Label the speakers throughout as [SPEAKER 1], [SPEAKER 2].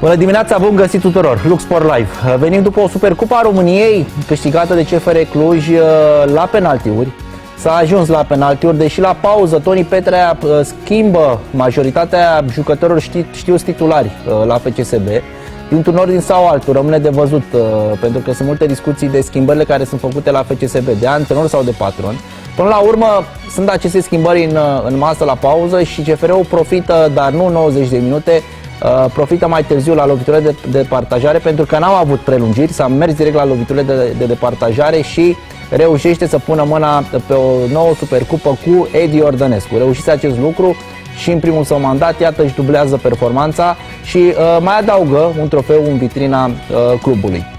[SPEAKER 1] Bună dimineața, bun găsit tuturor! Lux Sport Live. Venim după o Supercupa a României câștigată de CFR Cluj uh, la penaltiuri. S-a ajuns la penaltiuri, deși la pauză Toni Petrea uh, schimbă majoritatea jucătorilor știu, știu titulari uh, la FCSB. Dintr-un ordin sau altul, rămâne de văzut, pentru că sunt multe discuții de schimbările care sunt făcute la FCSB, de antrenor sau de patron. Până la urmă, sunt aceste schimbări în, în masă la pauză și CFR-ul profită, dar nu 90 de minute, Uh, profită mai târziu la loviturile de, de partajare pentru că n-au avut prelungiri, s-a mers direct la loviturile de, de departajare și reușește să pună mâna pe o nouă supercupă cu Edi Ordănescu. Reușise acest lucru și în primul său mandat, iată, își dublează performanța și uh, mai adaugă un trofeu în vitrina uh, clubului.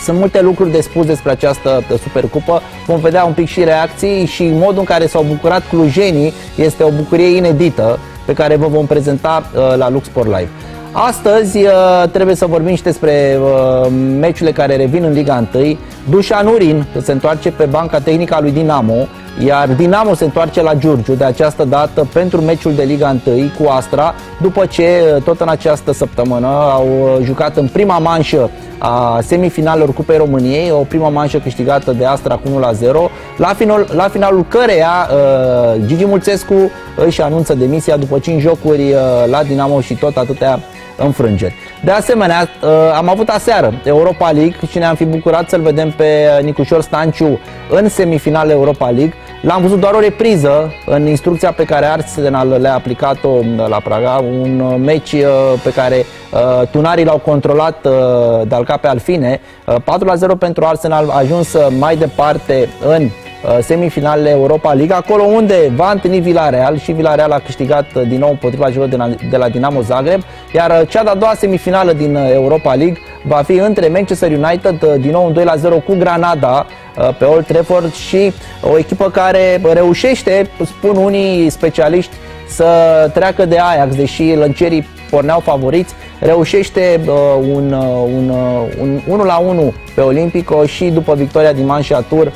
[SPEAKER 1] Sunt multe lucruri de spus despre această uh, supercupă. Vom vedea un pic și reacții și modul în care s-au bucurat clujenii este o bucurie inedită pe care vă vom prezenta uh, la Lux Sport Live. Astăzi uh, trebuie să vorbim și despre uh, meciurile care revin în Liga 1. Dușan Urin se întoarce pe banca tehnică a lui Dinamo, iar Dinamo se întoarce la Giurgiu de această dată pentru meciul de Liga 1 cu Astra, după ce tot în această săptămână au jucat în prima manșă a semifinalelor Cupei României, o primă manșă câștigată de Astra cu 1 la 0, la, final, la finalul căreia uh, Gigi Mulțescu își anunță demisia după 5 jocuri uh, la Dinamo și tot atâtea înfrângeri. De asemenea, uh, am avut aseară Europa League și ne-am fi bucurat să-l vedem pe Nicușor Stanciu în semifinale Europa League. L-am văzut doar o repriză în instrucția pe care Arsenal le-a aplicat-o la Praga, un meci uh, pe care uh, tunarii l-au controlat de al cape Alfine. 4 la 0 pentru Arsenal a ajuns mai departe în Uh, semifinalele Europa League, acolo unde va întâlni Villarreal și Villarreal a câștigat uh, din nou împotriva celor de la Dinamo Zagreb, iar uh, cea de-a doua semifinală din Europa League va fi între Manchester United din nou un 2 la 0 cu Granada pe Old Trafford și o echipă care reușește, spun unii specialiști, să treacă de Ajax, deși lăncerii porneau favoriți, reușește uh, un, uh, un, uh, un 1 la 1 pe Olimpico și după victoria din Manșatur, uh,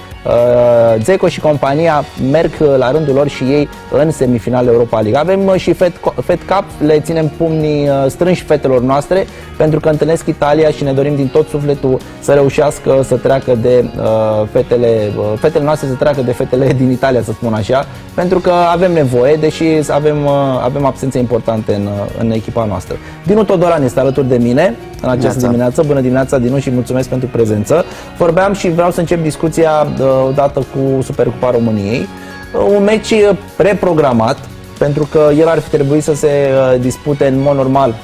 [SPEAKER 1] Zeco și compania merg la rândul lor și ei în semifinale Europa League. Avem uh, și Fed, Fed Cup, le ținem pumnii uh, strânși fetelor noastre pentru că întâlnesc Italia și ne dorim din tot sufletul să reușească să treacă de uh, fetele, uh, fetele noastre să treacă de fetele din Italia, să spun așa, pentru că avem nevoie, deși avem, uh, avem absențe importante în, uh, în echipa noastră. Dinu Todoran este alături de mine în această Neața. dimineață. Bună dimineața, Dinu, și mulțumesc pentru prezență. Vorbeam și vreau să încep discuția uh, odată cu Supercupa României. Uh, un meci reprogramat, pentru că el ar fi trebuit să se uh, dispute în mod normal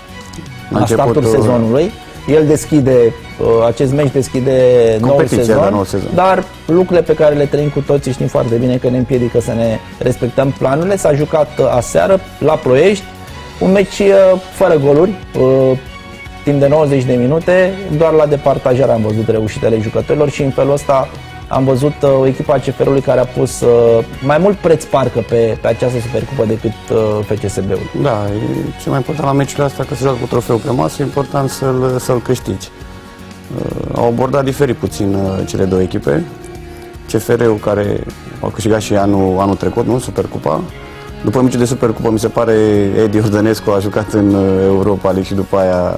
[SPEAKER 1] la startul sezonului. El deschide, acest meci deschide nou sezon, nou sezon, dar lucrurile pe care le trăim cu toții știm foarte bine că ne împiedică să ne respectăm planurile. S-a jucat aseară la Ploiești, un meci fără goluri, timp de 90 de minute, doar la departajare am văzut reușitele jucătorilor și în felul ăsta am văzut uh, o echipă a CFR-ului care a pus uh, mai mult preț parcă pe, pe această supercupă decât uh, FCSB-ul.
[SPEAKER 2] Da, e cel mai important la meciul astea că se joacă cu trofeu pe masă, e important să-l, să-l câștigi. Uh, au abordat diferit puțin uh, cele două echipe. CFR-ul care a câștigat și anul, anul trecut, nu? Supercupa. După meciul de Supercupă, mi se pare Edi Ordănescu a jucat în uh, Europa League și după aia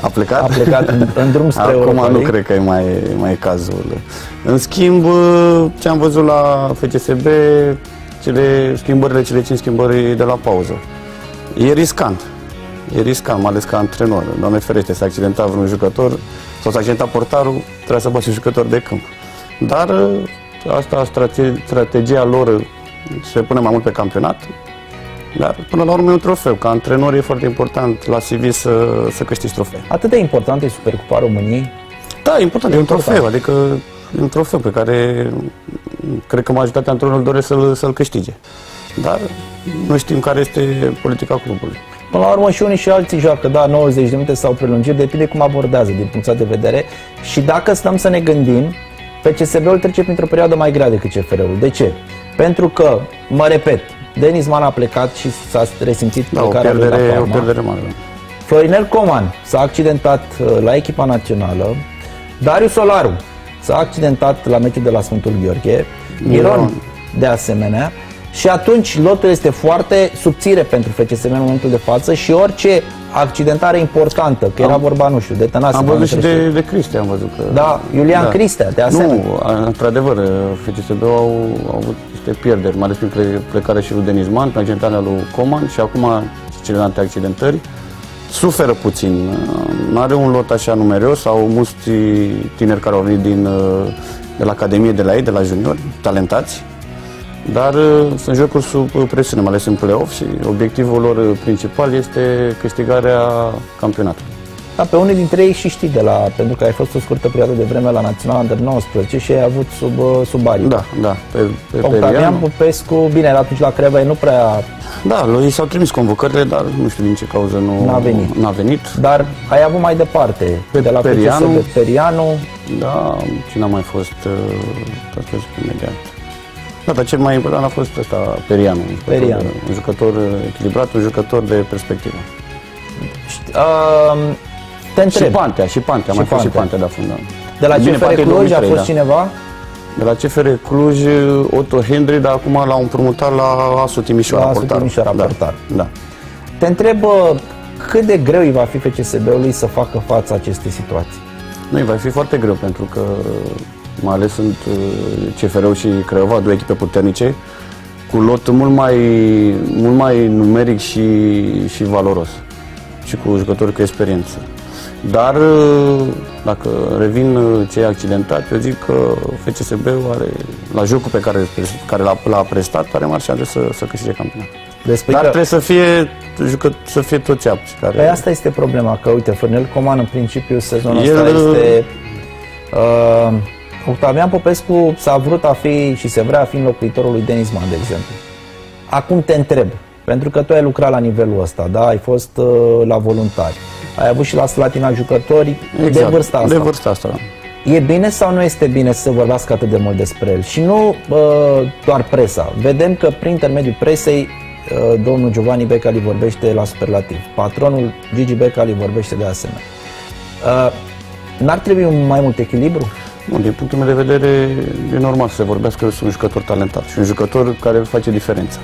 [SPEAKER 2] a plecat?
[SPEAKER 1] A plecat în, în drum spre
[SPEAKER 2] Acum
[SPEAKER 1] Europa
[SPEAKER 2] nu cred că e mai, mai cazul. În schimb, ce am văzut la FCSB, cele schimbările, cele 5 schimbări de la pauză. E riscant. E riscant, mai ales ca antrenor. Doamne ferește, s-a accidentat vreun jucător sau s-a accidentat portarul, trebuie să bați un jucător de câmp. Dar asta, strategia lor se pune mai mult pe campionat, dar până la urmă e un trofeu. Ca antrenor e foarte important la CV să, să câștigi trofeu.
[SPEAKER 1] Atât de important e Supercupa României?
[SPEAKER 2] Da, e important, e, e un trofeu, adică e un trofeu pe care cred că majoritatea antrenorilor doresc să-l, să-l câștige. Dar nu știm care este politica clubului.
[SPEAKER 1] Până la urmă și unii și alții joacă, da, 90 de minute sau prelungiri, depinde cum abordează din punctul de vedere. Și dacă stăm să ne gândim, FCSB-ul trece printr-o perioadă mai grea decât CFR-ul. De ce? Pentru că, mă repet, Denis Man a plecat și s-a resimțit
[SPEAKER 2] da, o pierdere, o pierdere mare.
[SPEAKER 1] Florinel Coman s-a accidentat uh, la echipa națională. Darius Solaru s-a accidentat la meciul de la Sfântul Gheorghe.
[SPEAKER 2] Miron,
[SPEAKER 1] de asemenea. Și atunci lotul este foarte subțire pentru FCSM în momentul de față și orice accidentare importantă, că era
[SPEAKER 2] Am-
[SPEAKER 1] vorba, nu știu, de Tănase.
[SPEAKER 2] Am
[SPEAKER 1] Ioan
[SPEAKER 2] văzut și
[SPEAKER 1] Creștin.
[SPEAKER 2] de, de Cristi, am văzut că...
[SPEAKER 1] Da, Iulian Cristea, de asemenea.
[SPEAKER 2] Nu, a- într-adevăr, FCSB au, au avut niște pierderi, mai ales prin ple- plecarea și lui Denizman, prin accidentarea lui Coman și acum și celelalte accidentări. Suferă puțin. Nu are un lot așa numeros, au mulți tineri care au venit din, uh, de la Academie de la ei, de la juniori, talentați, dar uh, sunt jocuri sub uh, presiune, mai ales în play-off și obiectivul lor uh, principal este câștigarea campionatului.
[SPEAKER 1] Da, pe unul dintre ei și știi de la, pentru că ai fost o scurtă perioadă de vreme la Național Under 19 și ai avut sub, uh, sub ariu.
[SPEAKER 2] Da, da, pe, pe
[SPEAKER 1] Octavian
[SPEAKER 2] Perianu.
[SPEAKER 1] Popescu, bine, era atunci la Creva, nu prea,
[SPEAKER 2] Da, lui s-au trimis convocările, dar nu știu din ce cauză nu
[SPEAKER 1] N-a venit.
[SPEAKER 2] N-a venit.
[SPEAKER 1] dar ai avut mai departe,
[SPEAKER 2] Pe
[SPEAKER 1] de la
[SPEAKER 2] Perianu.
[SPEAKER 1] PCSB Perianu,
[SPEAKER 2] Da, cine a mai fost, uh, tot să zic imediat. Da, dar cel mai important a fost ăsta, Perianu. Un jucător,
[SPEAKER 1] Perianu.
[SPEAKER 2] Un jucător uh, echilibrat, un jucător de perspectivă.
[SPEAKER 1] uh, te
[SPEAKER 2] Și
[SPEAKER 1] întreb,
[SPEAKER 2] Pantea, și Pantea,
[SPEAKER 1] Și
[SPEAKER 2] mai fost și
[SPEAKER 1] Pantea.
[SPEAKER 2] Pantea, da, fundal.
[SPEAKER 1] de la
[SPEAKER 2] Bine,
[SPEAKER 1] CFR
[SPEAKER 2] poate
[SPEAKER 1] Cluj a
[SPEAKER 2] 2003,
[SPEAKER 1] fost
[SPEAKER 2] da.
[SPEAKER 1] cineva?
[SPEAKER 2] De la CFR Cluj, uh, Otto Hendry, dar acum l-au împrumutat la Asu Timișoara,
[SPEAKER 1] La Asu
[SPEAKER 2] portarul.
[SPEAKER 1] Timișoara,
[SPEAKER 2] da,
[SPEAKER 1] portar.
[SPEAKER 2] Da.
[SPEAKER 1] Te întreb uh, cât de greu îi va fi FCSB-ului să facă față acestei situații.
[SPEAKER 2] Nu, va fi foarte greu pentru că mai ales sunt uh, CFR-ul și Craiova, două echipe puternice, cu lot mult mai, mult mai numeric și, și valoros și cu jucători cu experiență. Dar uh, dacă revin uh, cei accidentați, eu zic că FCSB-ul are, la jocul pe care, care l-a, l-a prestat, are mari șanse să, să câștige campionatul.
[SPEAKER 1] Despre
[SPEAKER 2] Dar
[SPEAKER 1] că,
[SPEAKER 2] trebuie să fie, jucă, să fie toți apți. Care...
[SPEAKER 1] Păi asta este problema, că uite, Fernel Coman în principiu sezonul
[SPEAKER 2] El-
[SPEAKER 1] ăsta este... Uh, Octavian Popescu s-a vrut a fi și se vrea a fi înlocuitorul lui Denis Man, de exemplu. Acum te întreb, pentru că tu ai lucrat la nivelul ăsta, da? Ai fost uh, la voluntari, ai avut și la Slatina jucători de vârsta asta.
[SPEAKER 2] De vârsta asta, da.
[SPEAKER 1] E bine sau nu este bine să se vorbească atât de mult despre el? Și nu uh, doar presa. Vedem că prin intermediul presei uh, domnul Giovanni Becali vorbește la superlativ. Patronul Gigi Becali vorbește de asemenea. Uh, n-ar trebui un mai mult echilibru?
[SPEAKER 2] Nu, din punctul meu de vedere, e normal să se vorbească că sunt un jucător talentat și un jucător care face diferența.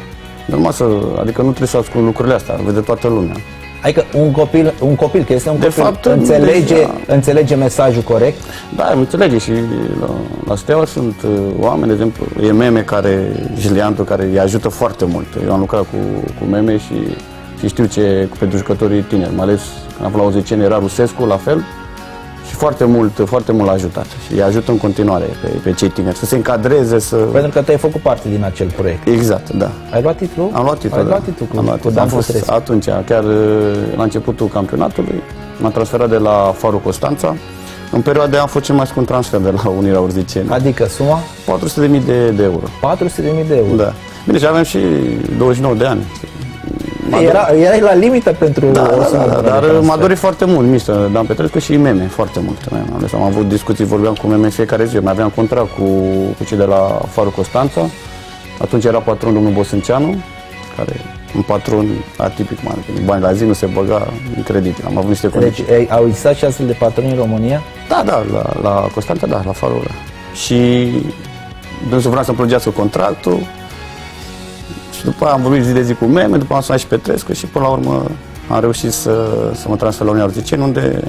[SPEAKER 2] Normal să, adică nu trebuie să ascult lucrurile astea, vede toată lumea.
[SPEAKER 1] Adică un copil, un copil că este un
[SPEAKER 2] De
[SPEAKER 1] copil,
[SPEAKER 2] fapt,
[SPEAKER 1] înțelege,
[SPEAKER 2] deja-
[SPEAKER 1] înțelege mesajul corect?
[SPEAKER 2] Da, înțelege și la, la Steaua sunt uh, oameni, de exemplu, e Meme care, Giliantu, care îi ajută foarte mult. Eu am lucrat cu, cu Meme și, și știu ce pentru jucătorii tineri, mai ales când am fost la 10 era Rusescu, la fel, și foarte mult, foarte mult l-a ajutat și îi ajută în continuare pe, pe cei tineri, să se încadreze, să...
[SPEAKER 1] Pentru că tu ai făcut parte din acel proiect.
[SPEAKER 2] Exact, da.
[SPEAKER 1] Ai luat titlul?
[SPEAKER 2] Am luat titlul,
[SPEAKER 1] Ai
[SPEAKER 2] da.
[SPEAKER 1] luat titlul cu,
[SPEAKER 2] am luat
[SPEAKER 1] cu
[SPEAKER 2] titlul.
[SPEAKER 1] Dan
[SPEAKER 2] Am fost
[SPEAKER 1] Pătrescu.
[SPEAKER 2] atunci, chiar uh, la începutul campionatului, m-am transferat de la Farul Constanța. În perioada aia am fost cel mai scump transfer de la Unirea Urziceni.
[SPEAKER 1] Adică suma
[SPEAKER 2] 400.000 de, de euro.
[SPEAKER 1] 400.000 de euro.
[SPEAKER 2] Da. Bine, și aveam și 29 de ani. M-a
[SPEAKER 1] Era, erai la limită pentru
[SPEAKER 2] da,
[SPEAKER 1] o
[SPEAKER 2] da,
[SPEAKER 1] sumă
[SPEAKER 2] da,
[SPEAKER 1] bună de
[SPEAKER 2] dar
[SPEAKER 1] transfer.
[SPEAKER 2] m-a dorit foarte mult Mister Dan Petrescu și Meme, foarte mult. Am, ales, am avut discuții, vorbeam cu Meme în fiecare zi. Mai aveam contract cu, cu cei de la Farul Constanța. Atunci era patron domnul Bosânceanu, care un patron atipic, mare. Bani la zi nu se băga, incredibil. Am avut niște condiții.
[SPEAKER 1] Deci ei, au existat și astfel de patroni în România?
[SPEAKER 2] Da, da, la, la Constanța, da, la Farul ăla. Și dânsul vrea să-mi prelungească contractul și după aia am vorbit zi de zi cu meme, după am sunat și Petrescu și până la urmă am reușit să, să mă transfer la Uniunea Urziceni, unde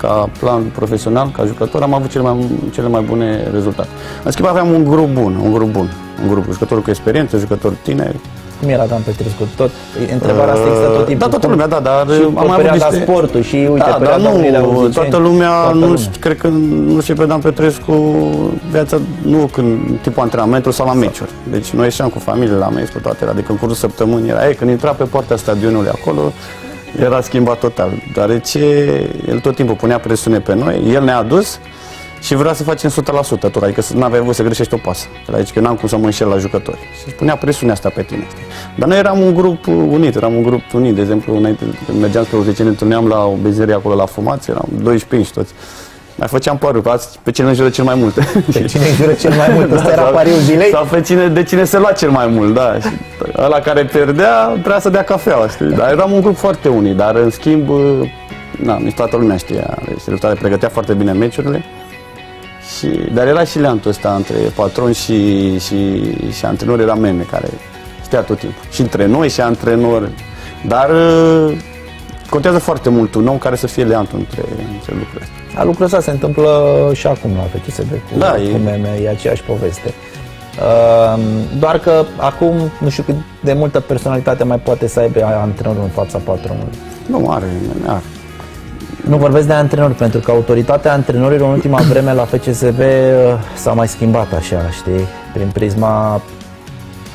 [SPEAKER 2] ca plan profesional, ca jucător, am avut cele mai, cele mai bune rezultate. În schimb aveam un grup bun, un grup bun, un grup, jucători cu experiență, jucători tineri.
[SPEAKER 1] Cum era Dan Petrescu? Tot, întrebarea asta există tot timpul.
[SPEAKER 2] Da, toată
[SPEAKER 1] Cum-
[SPEAKER 2] lumea, da, dar
[SPEAKER 1] și
[SPEAKER 2] am
[SPEAKER 1] pe
[SPEAKER 2] mai avut
[SPEAKER 1] perioada
[SPEAKER 2] niște...
[SPEAKER 1] sportul și uite,
[SPEAKER 2] da, dar
[SPEAKER 1] perioada Unirea
[SPEAKER 2] nu,
[SPEAKER 1] Urziceni,
[SPEAKER 2] toată lumea,
[SPEAKER 1] toată
[SPEAKER 2] nu
[SPEAKER 1] lumea.
[SPEAKER 2] știu, cred că nu știu pe Dan Petrescu viața, nu când tipul antrenamentul sau la meciuri. Deci noi ieșeam cu familie la meci, cu toate, adică în cursul săptămânii era, ei, când intra pe poarta stadionului acolo, era schimbat total, deoarece el tot timpul punea presiune pe noi, el ne-a adus și vrea să facem 100% tot, adică să nu aveai voie să greșești o pasă. El Aici că n-am cum să mă înșel la jucători. Și punea presiunea asta pe tine. Dar noi eram un grup unit, eram un grup unit. De exemplu, înainte, când mergeam spre Urziceni, ne întâlneam la o benzinărie acolo la fumați, eram 12 toți. Mai făceam părul, pe azi- pe cine înjură cel mai mult.
[SPEAKER 1] Pe cine îi jură cel mai mult? Ăsta era
[SPEAKER 2] sau-
[SPEAKER 1] pariul zilei?
[SPEAKER 2] Sau pe cine, de cine se lua cel mai mult, da. Și ăla care pierdea, trebuia să dea cafeaua, știi? Dar eram un grup foarte unit, dar în schimb, na, nici toată lumea știa. Deci rezultatele pregătea foarte bine meciurile. Și, dar era și leantul ăsta între patron și, și, și antrenor, era meme care stea tot timpul. Și între noi și antrenor. Dar uh, contează foarte mult un om care să fie leantul între, între lucrurile astea.
[SPEAKER 1] A lucrul ăsta se întâmplă și acum la FCSB cu,
[SPEAKER 2] Da,
[SPEAKER 1] cu
[SPEAKER 2] e-
[SPEAKER 1] meme, e aceeași poveste. Uh, doar că acum nu știu cât de multă personalitate mai poate să aibă antrenorul în fața patronului.
[SPEAKER 2] Nu are, are.
[SPEAKER 1] Nu vorbesc de antrenori, pentru că autoritatea antrenorilor în ultima vreme la FCSB uh, s-a mai schimbat așa, știi? Prin prisma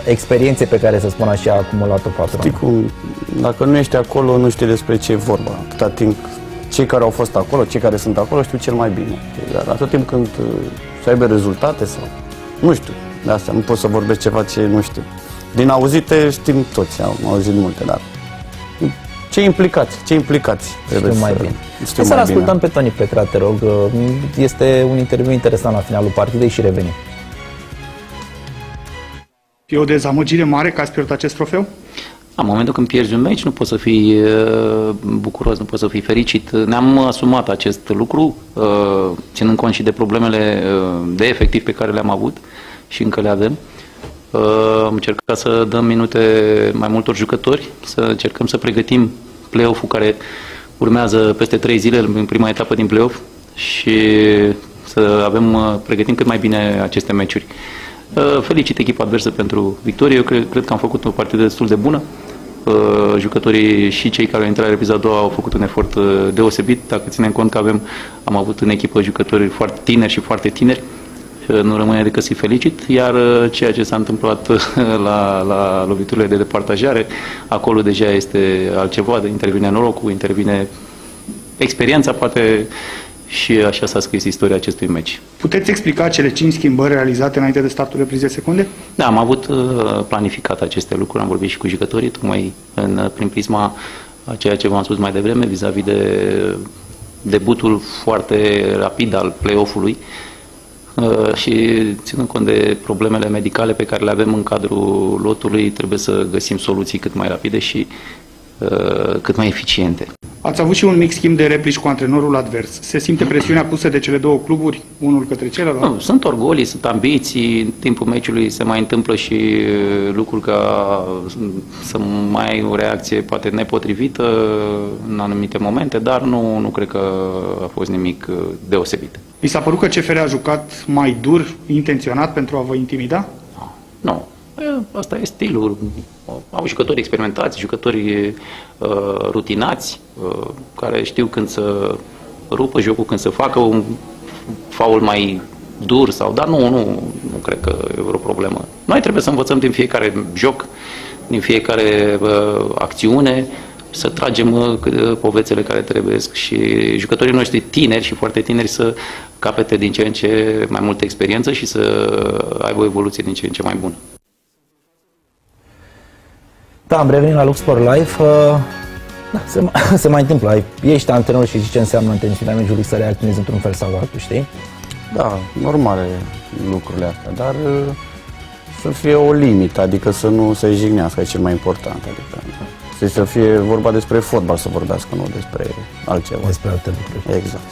[SPEAKER 1] experienței pe care, să spun așa, a acumulat-o patronul.
[SPEAKER 2] Știi cum, dacă nu ești acolo, nu știi despre ce e vorba. Atâta timp, cei care au fost acolo, cei care sunt acolo, știu cel mai bine. Dar atât timp când uh, să aibă rezultate sau... Nu știu, de asta nu pot să vorbesc ceva ce nu știu. Din auzite știm toți, am auzit multe, dar... Ce implicați, ce implicați trebuie
[SPEAKER 1] Știu mai
[SPEAKER 2] să-
[SPEAKER 1] bine.
[SPEAKER 2] Știu
[SPEAKER 1] Hai să-l
[SPEAKER 2] mai bine.
[SPEAKER 1] ascultăm pe Toni Petra, te rog. Uh, Este un interviu interesant la finalul partidei și revenim.
[SPEAKER 3] E o dezamăgire mare că ați pierdut acest trofeu?
[SPEAKER 4] În momentul când pierzi un meci, nu poți să fii uh, bucuros, nu poți să fii fericit. Ne-am asumat acest lucru, uh, ținând cont și de problemele uh, de efectiv pe care le-am avut și încă le avem. Uh, Am încercat să dăm minute mai multor jucători, să încercăm să pregătim play-off-ul care urmează peste trei zile în prima etapă din play-off și să avem, uh, pregătim cât mai bine aceste meciuri. Uh, Felicit echipa adversă pentru victorie. Eu cred, cred că am făcut o partidă destul de bună. Uh, Jucătorii și cei care au intrat în repriza a doua au făcut un efort uh, deosebit. Dacă ținem cont că avem, am avut în echipă jucători foarte tineri și foarte tineri, uh, nu rămâne decât să-i felicit. Iar uh, ceea ce s-a întâmplat uh, la, la loviturile de departajare, acolo deja este altceva, de intervine norocul, intervine experiența, poate și așa s-a scris istoria acestui meci.
[SPEAKER 3] Puteți explica cele 5 schimbări realizate înainte de startul reprizei secunde?
[SPEAKER 4] Da, am avut uh, planificat aceste lucruri, am vorbit și cu jucătorii, tocmai în, uh, prin prisma a ceea ce v-am spus mai devreme, vis-a-vis de debutul foarte rapid al play-off-ului uh, și ținând cont de problemele medicale pe care le avem în cadrul lotului, trebuie să găsim soluții cât mai rapide și uh, cât mai eficiente.
[SPEAKER 3] Ați avut și un mic schimb de replici cu antrenorul advers. Se simte presiunea pusă de cele două cluburi, unul către celălalt?
[SPEAKER 4] Nu, sunt orgolii, sunt ambiții, în timpul meciului se mai întâmplă și uh, lucruri ca să mai ai o reacție poate nepotrivită în anumite momente, dar nu, nu cred că a fost nimic uh, deosebit.
[SPEAKER 3] Vi s-a părut că CFR a jucat mai dur, intenționat, pentru a vă intimida?
[SPEAKER 4] Nu, e, asta e stilul. Au jucători experimentați, jucători uh, rutinați, uh, care știu când să rupă jocul, când să facă un faul mai dur sau, dar nu, nu, nu cred că e vreo problemă. Noi trebuie să învățăm din fiecare joc, din fiecare uh, acțiune, să tragem uh, cât- povețele care trebuie și jucătorii noștri tineri și foarte tineri să capete din ce în ce mai multă experiență și să aibă o evoluție din ce în ce mai bună.
[SPEAKER 1] Da, am revenit la Lux Sport Live. Uh, da, se, mai, se mai întâmplă. Ai- Ești antrenor și zici ce înseamnă în tensiunea meciului să reacționezi într-un fel sau altul, știi?
[SPEAKER 2] Da, normale lucrurile astea, dar uh, să fie o limită, adică să nu se jignească, e cel mai important. Adică, să- să fie vorba despre fotbal să vorbească, nu despre altceva.
[SPEAKER 1] Despre alte lucruri.
[SPEAKER 2] Exact.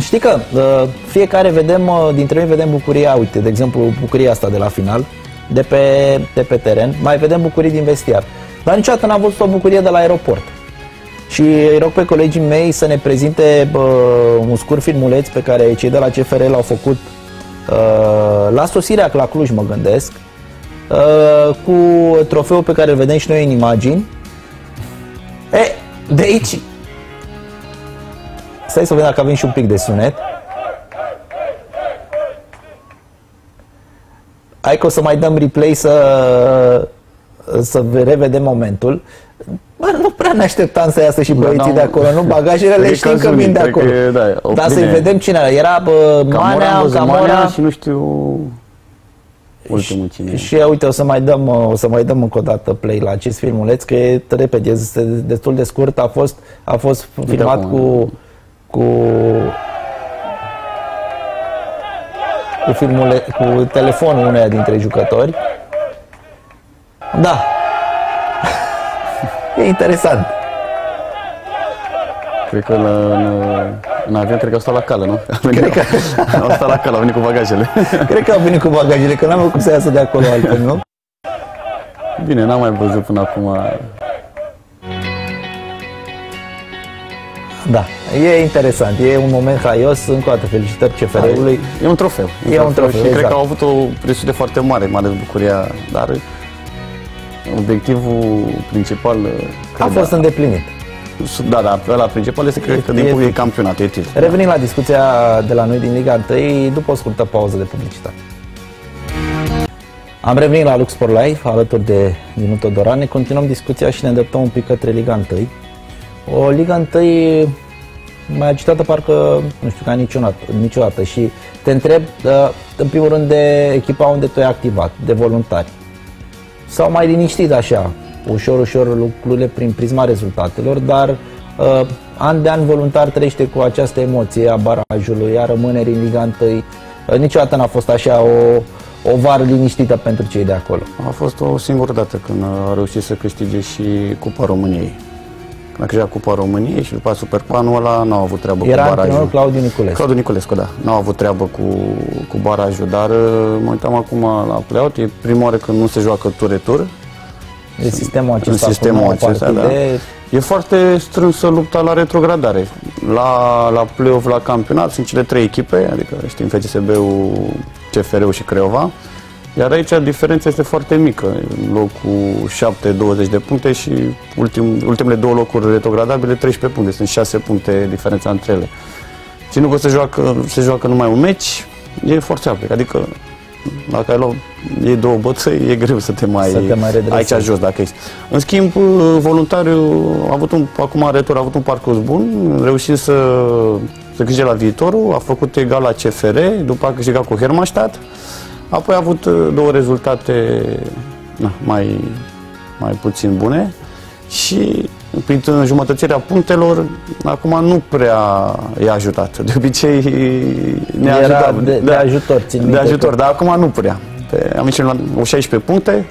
[SPEAKER 1] Știi că uh, fiecare vedem, uh, dintre noi vedem bucuria, uite, de exemplu, bucuria asta de la final, de pe, de pe teren, mai vedem bucurii din vestiar. Dar niciodată n-am văzut o bucurie de la aeroport. Și îi rog pe colegii mei să ne prezinte uh, un scurt filmuleț pe care cei de la CFR l-au făcut uh, la sosirea la Cluj, mă gândesc, uh, cu trofeul pe care îl vedem și noi în imagini. E, de aici Stai să vedem dacă avem și un pic de sunet. Hai că o să mai dăm replay să, să revedem momentul. Bă, nu prea ne așteptam să iasă și băieții
[SPEAKER 2] n-au-
[SPEAKER 1] de acolo, nu? Bagajele le
[SPEAKER 2] Cred
[SPEAKER 1] știm
[SPEAKER 2] că
[SPEAKER 1] că vin
[SPEAKER 2] zunii,
[SPEAKER 1] de
[SPEAKER 2] cred
[SPEAKER 1] acolo.
[SPEAKER 2] că e, da, o
[SPEAKER 1] Dar să-i
[SPEAKER 2] pline.
[SPEAKER 1] vedem cine era. Era bă,
[SPEAKER 2] Camora, am
[SPEAKER 1] Manea,
[SPEAKER 2] văzut Manea
[SPEAKER 1] Camora
[SPEAKER 2] și nu știu ultimul cine e.
[SPEAKER 1] și uite, o să mai dăm, o să mai dăm încă o dată play la acest filmuleț, că e, repede, este destul de scurt, a fost, a fost filmat
[SPEAKER 2] acum.
[SPEAKER 1] cu, cu cu, filmule, cu telefonul uneia dintre jucători. Da. e interesant.
[SPEAKER 2] Cred că la, în, În avion cred că au stat la cală, nu?
[SPEAKER 1] Cred că-
[SPEAKER 2] au stat la cală, au venit cu bagajele.
[SPEAKER 1] Cred că au venit cu bagajele, că n-am cum să iasă de acolo altfel, nu?
[SPEAKER 2] Bine, n-am mai văzut până acum.
[SPEAKER 1] Da, e interesant, e un moment haios, încă o dată felicitări CFR-ului.
[SPEAKER 2] E un trofeu.
[SPEAKER 1] E un trofeu,
[SPEAKER 2] și cred
[SPEAKER 1] exact.
[SPEAKER 2] că au avut o presiune foarte mare, mai ales bucuria, dar obiectivul principal
[SPEAKER 1] A
[SPEAKER 2] cred,
[SPEAKER 1] fost îndeplinit.
[SPEAKER 2] Da, da, ăla principal este cred că
[SPEAKER 1] E-
[SPEAKER 2] din
[SPEAKER 1] e-
[SPEAKER 2] punct e campionat, e titlu.
[SPEAKER 1] Revenim la discuția de la noi din Liga 1 după o scurtă pauză de publicitate. Am revenit la Lux Sport Live alături de Dinu Todoran. Ne continuăm discuția și ne îndreptăm un pic către Liga 1. O Liga 1 mai agitată parcă, nu știu, ca niciodată, niciodată. Și te întreb, uh, în primul rând, de echipa unde tu ai activat, de voluntari. S-au mai liniștit așa, ușor, ușor lucrurile prin prisma rezultatelor, dar uh, an de an voluntar trăiește cu această emoție a barajului, a rămânerii în Liga 1. Uh, niciodată n-a fost așa o, o vară liniștită pentru cei de acolo.
[SPEAKER 2] A fost o singură dată când a reușit să câștige și Cupa României. Când a câștigat Cupa României și după Supercupa, anul ăla n-au avut treabă
[SPEAKER 1] Era
[SPEAKER 2] cu
[SPEAKER 1] antrenorul
[SPEAKER 2] barajul.
[SPEAKER 1] Claudiu Niculescu.
[SPEAKER 2] Claudiu Niculescu, da. N-au avut treabă cu, cu barajul, dar uh, mă uitam acum la play-out, e prima oară când nu se joacă tur-retur.
[SPEAKER 1] De sistemul acesta
[SPEAKER 2] în sistemul
[SPEAKER 1] cu nouă
[SPEAKER 2] acesta, da.
[SPEAKER 1] partide,
[SPEAKER 2] E foarte strânsă lupta la retrogradare. La, la play-off, la campionat, sunt cele trei echipe, adică știm FCSB-ul, CFR-ul și Craiova. Iar aici diferența este foarte mică. În locul 7, 20 de puncte și ultim, ultimele două locuri retrogradabile, 13 puncte. Sunt 6 puncte diferența între ele. Ținând că se joacă, se joacă numai un meci, e foarte aplic. Adică dacă ai luat ei două bățăi, e greu să te mai,
[SPEAKER 1] Să te mai redresezi.
[SPEAKER 2] aici jos dacă ești. În schimb, voluntariul a avut un, acum retur, a avut un parcurs bun, a reușit să, să câștige la viitorul, a făcut egal la CFR, după a câștigat cu Hermannstadt, apoi a avut uh, două rezultate na, mai, mai puțin bune și prin înjumătățirea punctelor, acum nu prea e ajutat. De obicei ne
[SPEAKER 1] Era
[SPEAKER 2] ajuta.
[SPEAKER 1] de- de ajutor, țin
[SPEAKER 2] De
[SPEAKER 1] minte
[SPEAKER 2] ajutor,
[SPEAKER 1] că-
[SPEAKER 2] dar acum nu prea. Pe, am ieșit la o 16 puncte.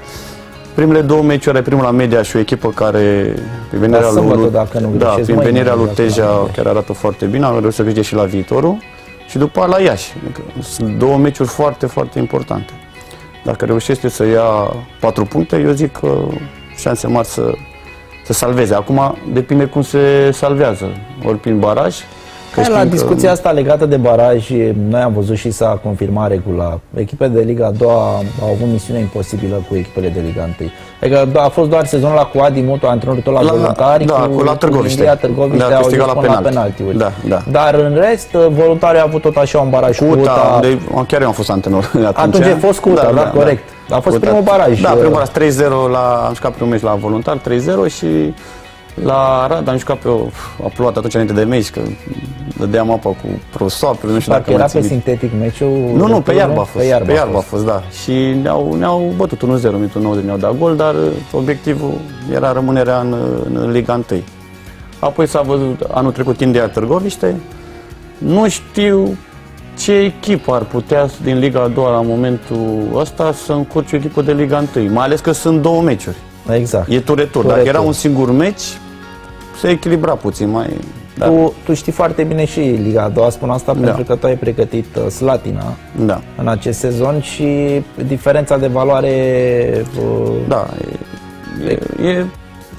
[SPEAKER 2] Primele două meciuri are primul la media și o echipă care, prin venirea
[SPEAKER 1] La
[SPEAKER 2] lui,
[SPEAKER 1] sâmbătă, dacă nu
[SPEAKER 2] da,
[SPEAKER 1] greșesc,
[SPEAKER 2] prin
[SPEAKER 1] mâine,
[SPEAKER 2] venirea lui
[SPEAKER 1] dacă nu
[SPEAKER 2] Teja,
[SPEAKER 1] greșesc.
[SPEAKER 2] care arată foarte bine, am reușit să câștige și la viitorul. Și după aia la Iași. Adică sunt două meciuri foarte, foarte importante. Dacă reușește să ia patru puncte, eu zic că șanse mari să, să salveze. Acum depinde cum se salvează. Ori prin baraj. că
[SPEAKER 1] Hai la
[SPEAKER 2] știm că-
[SPEAKER 1] discuția asta legată de baraj, noi am văzut și s-a confirmat regula. Echipele de Liga a doua au avut misiune imposibilă cu echipele de Liga 1. Adică do- a fost doar sezonul la cu Adi Mutu, antrenorul tot la,
[SPEAKER 2] La-
[SPEAKER 1] voluntari,
[SPEAKER 2] da, cu la Târgoviște.
[SPEAKER 1] Ilia Târgoviște
[SPEAKER 2] Da,
[SPEAKER 1] au
[SPEAKER 2] câștigat
[SPEAKER 1] ajuns
[SPEAKER 2] la
[SPEAKER 1] până la
[SPEAKER 2] penalti.
[SPEAKER 1] penaltiuri.
[SPEAKER 2] Da, da.
[SPEAKER 1] Dar în rest, voluntarii au avut tot așa un baraj cu
[SPEAKER 2] Cuta,
[SPEAKER 1] UTA.
[SPEAKER 2] unde, chiar eu am fost antrenor atunci.
[SPEAKER 1] Atunci ai fost cu UTA, da, corect. A fost primul baraj.
[SPEAKER 2] Da, primul baraj 3-0, la, am jucat primul meci la voluntar, 3-0 și la Arad am jucat pe o, a plouat atunci înainte de meci, că dădeam apă cu prosoape, nu știu
[SPEAKER 1] Dacă
[SPEAKER 2] dacă
[SPEAKER 1] era
[SPEAKER 2] mai
[SPEAKER 1] pe
[SPEAKER 2] țin minte.
[SPEAKER 1] sintetic meciul...
[SPEAKER 2] Nu, nu, pe
[SPEAKER 1] returul,
[SPEAKER 2] iarbă a fost.
[SPEAKER 1] Pe iarbă,
[SPEAKER 2] pe iarbă a fost, da. Și ne-au, ne-au bătut 1-0, minutul 90 ne-au dat gol, dar uh, obiectivul era rămânerea în, în Liga 1. Apoi s-a văzut anul trecut India Târgoviște. Nu știu ce echipă ar putea din Liga a doua la momentul ăsta să încurce o echipă de Liga 1, mai ales că sunt două meciuri.
[SPEAKER 1] Exact.
[SPEAKER 2] E tur-retur.
[SPEAKER 1] Tur-retur.
[SPEAKER 2] Dacă era un singur meci, se echilibra puțin mai... Da,
[SPEAKER 1] Tu, tu știi foarte bine și Liga a doua, spun asta pentru că tu ai pregătit uh, Slatina
[SPEAKER 2] da,
[SPEAKER 1] în acest sezon și diferența de valoare uh,
[SPEAKER 2] da. E, e, e,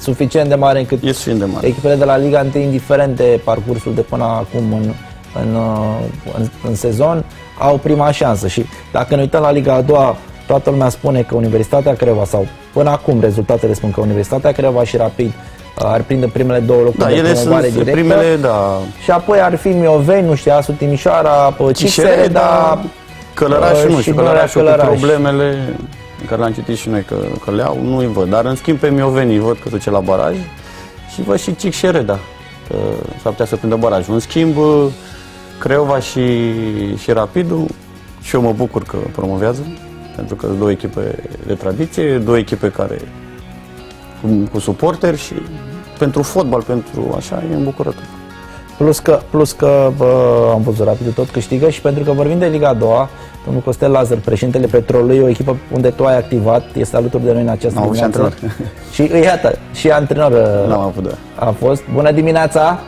[SPEAKER 1] suficient de mare încât
[SPEAKER 2] e suficient de mare.
[SPEAKER 1] echipele de la Liga 1, indiferent de parcursul de până acum în, în, uh, în, în sezon, au prima șansă și dacă ne uităm la Liga a doua, toată lumea spune că Universitatea Creva sau până acum rezultatele spun că Universitatea Creva și Rapid uh, ar prinde primele două locuri
[SPEAKER 2] Da,
[SPEAKER 1] de
[SPEAKER 2] ele
[SPEAKER 1] promovare
[SPEAKER 2] sunt
[SPEAKER 1] directă.
[SPEAKER 2] primele, da,
[SPEAKER 1] Și apoi ar fi Mioveni, nu știu, Asu Timișoara, Cixere, dar
[SPEAKER 2] Călărașul
[SPEAKER 1] uh,
[SPEAKER 2] nu
[SPEAKER 1] și
[SPEAKER 2] știu,
[SPEAKER 1] Dunărea
[SPEAKER 2] Călărașul cu
[SPEAKER 1] Călăraș.
[SPEAKER 2] problemele care le-am citit și noi că, că le au, nu-i văd. Dar în schimb pe Mioveni văd că duce la baraj și văd și Cixere, da, că s-ar putea să prindă barajul. În schimb, Craiova și, și Rapidul, și eu mă bucur că promovează, pentru că sunt două echipe de tradiție, două echipe care cu, cu suporteri și pentru fotbal, pentru așa, e îmbucurător.
[SPEAKER 1] Plus că, plus că bă, am văzut rapid tot câștigă și pentru că vorbim de Liga a doua, domnul Costel Lazar, președintele Petrolului, o echipă unde tu ai activat, este alături de noi în această
[SPEAKER 2] Am avut și
[SPEAKER 1] dimineață. Și iată, și antrenor uh,
[SPEAKER 2] N-am avut, da.
[SPEAKER 1] a fost. Bună dimineața!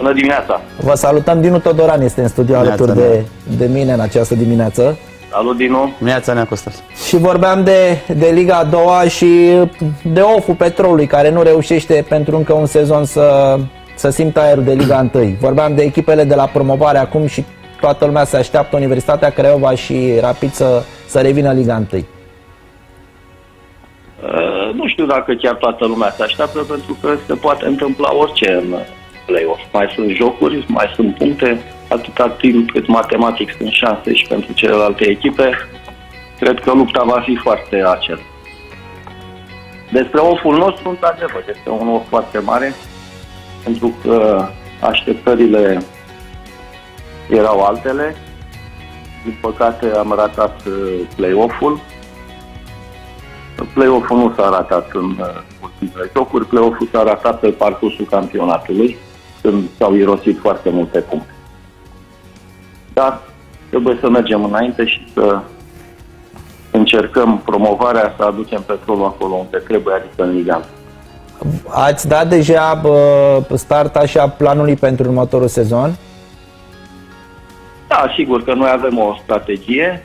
[SPEAKER 5] Bună dimineața!
[SPEAKER 1] Vă salutăm, Dinu Todoran este în studio
[SPEAKER 2] Dimineața,
[SPEAKER 1] alături de, de mine în această dimineață.
[SPEAKER 5] Salut, Dinu!
[SPEAKER 2] Neața Nea Costas.
[SPEAKER 1] Și vorbeam de, de Liga a doua și de oful petrolului care nu reușește pentru încă un sezon să, să simtă aerul de Liga 1. Vorbeam de echipele de la promovare acum și toată lumea se așteaptă Universitatea Craiova și Rapid să, să revină în Liga 1.
[SPEAKER 5] Uh, nu știu dacă chiar toată lumea se așteaptă, pentru că se poate întâmpla orice în play-off. Mai sunt jocuri, mai sunt puncte, atâta timp cât matematic sunt șanse și pentru celelalte echipe, cred că lupta va fi foarte aceră. Despre oful nostru, într-adevăr, este un of foarte mare, pentru că așteptările erau altele. Din păcate am ratat uh, play-off-ul. Play-off-ul nu s-a ratat în uh, ultimele jocuri, play-off-ul s-a ratat pe parcursul campionatului, când s-au irosit foarte multe puncte. Dar trebuie să mergem înainte și să încercăm promovarea, să aducem petrolul acolo unde trebuie, adică în Liga.
[SPEAKER 1] Ați dat deja bă, start așa planului pentru următorul sezon?
[SPEAKER 5] Da, sigur că noi avem o strategie.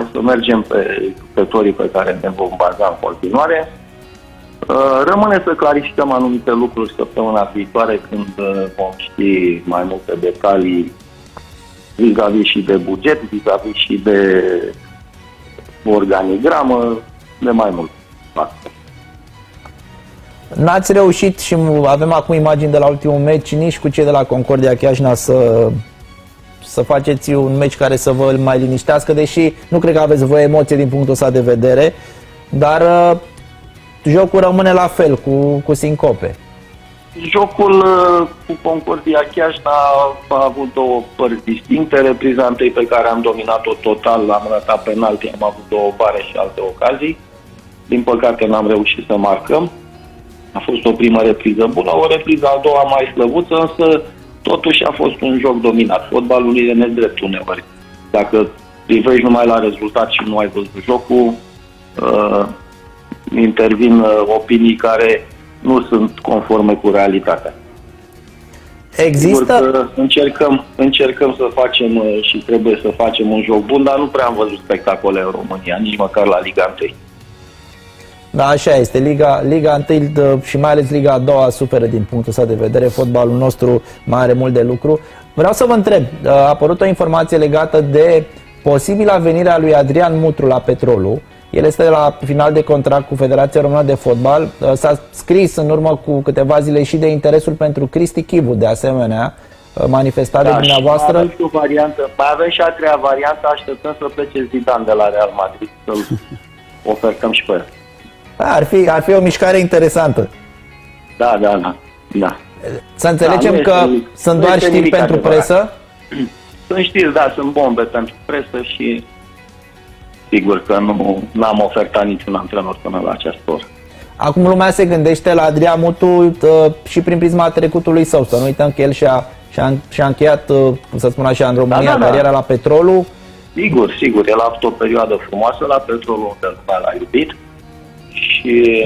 [SPEAKER 5] O să mergem pe jucătorii pe care ne vom baza în continuare. Uh, Rămâne să clarificăm anumite lucruri săptămâna viitoare când uh, vom ști mai multe detalii vis-a-vis și de buget, vis-a-vis și de organigramă, de mai mult. factori.
[SPEAKER 1] N-ați reușit și avem acum imagini de la ultimul meci nici cu cei de la Concordia Chiajna să, să faceți un meci care să vă mai liniștească, deși nu cred că aveți voi emoție din punctul ăsta de vedere, dar uh, jocul rămâne la fel, cu, cu sincope.
[SPEAKER 5] Jocul uh, cu Concordia Chiajna a avut două părți distincte. Repriza întâi pe care am dominat-o total, am ratat penalti, am avut două bare și alte ocazii. Din păcate n-am reușit să marcăm. A fost o primă repriză bună, o repriză a doua mai slăbuță, însă totuși a fost un joc dominat. Fotbalul e nedrept uneori. Dacă privești numai la rezultat și nu ai văzut jocul, uh, intervin uh, opinii care nu sunt conforme cu realitatea.
[SPEAKER 1] Există,
[SPEAKER 5] Sigur că încercăm, încercăm să facem uh, și trebuie să facem un joc bun, dar nu prea am văzut spectacole în România, nici măcar la Liga 1.
[SPEAKER 1] Da, așa este. Liga, Liga 1 dă- și mai ales Liga a doua suferă din punctul ăsta de vedere. Fotbalul nostru mai are mult de lucru. Vreau să vă întreb, a apărut o informație legată de posibila venire a lui Adrian Mutru la Petrolul. El este la final de contract cu Federația Română de Fotbal. S-a scris în urmă cu câteva zile și de interesul pentru Cristi Chivu, de asemenea, manifestat de
[SPEAKER 5] Da, și
[SPEAKER 1] dumneavoastră.
[SPEAKER 5] mai avem și o variantă. Mai avem și a treia variantă, așteptăm să plece Zidane de la Real Madrid, să-l ofertăm și pe el.
[SPEAKER 1] Ar fi, ar fi o mișcare interesantă.
[SPEAKER 5] Da, da, da. da.
[SPEAKER 1] Să înțelegem
[SPEAKER 5] Da, nu
[SPEAKER 1] că
[SPEAKER 5] este nimic-
[SPEAKER 1] sunt
[SPEAKER 5] nu
[SPEAKER 1] doar
[SPEAKER 5] este
[SPEAKER 1] știri
[SPEAKER 5] nimic
[SPEAKER 1] pentru
[SPEAKER 5] adevărat.
[SPEAKER 1] presă.
[SPEAKER 5] Sunt știri, da, sunt bombe pentru presă și sigur că nu am ofertat niciun antrenor până la această oră.
[SPEAKER 1] Acum lumea se gândește la Adrian Mutu uh, și prin prisma trecutului său. Să nu uităm că el și-a, și-a, și-a încheiat, uh, să spun așa, în România
[SPEAKER 5] Da, da, da.
[SPEAKER 1] cariera la Petrolul.
[SPEAKER 5] Sigur, sigur, el a avut o perioadă frumoasă la petrolul unde lumea l-a iubit și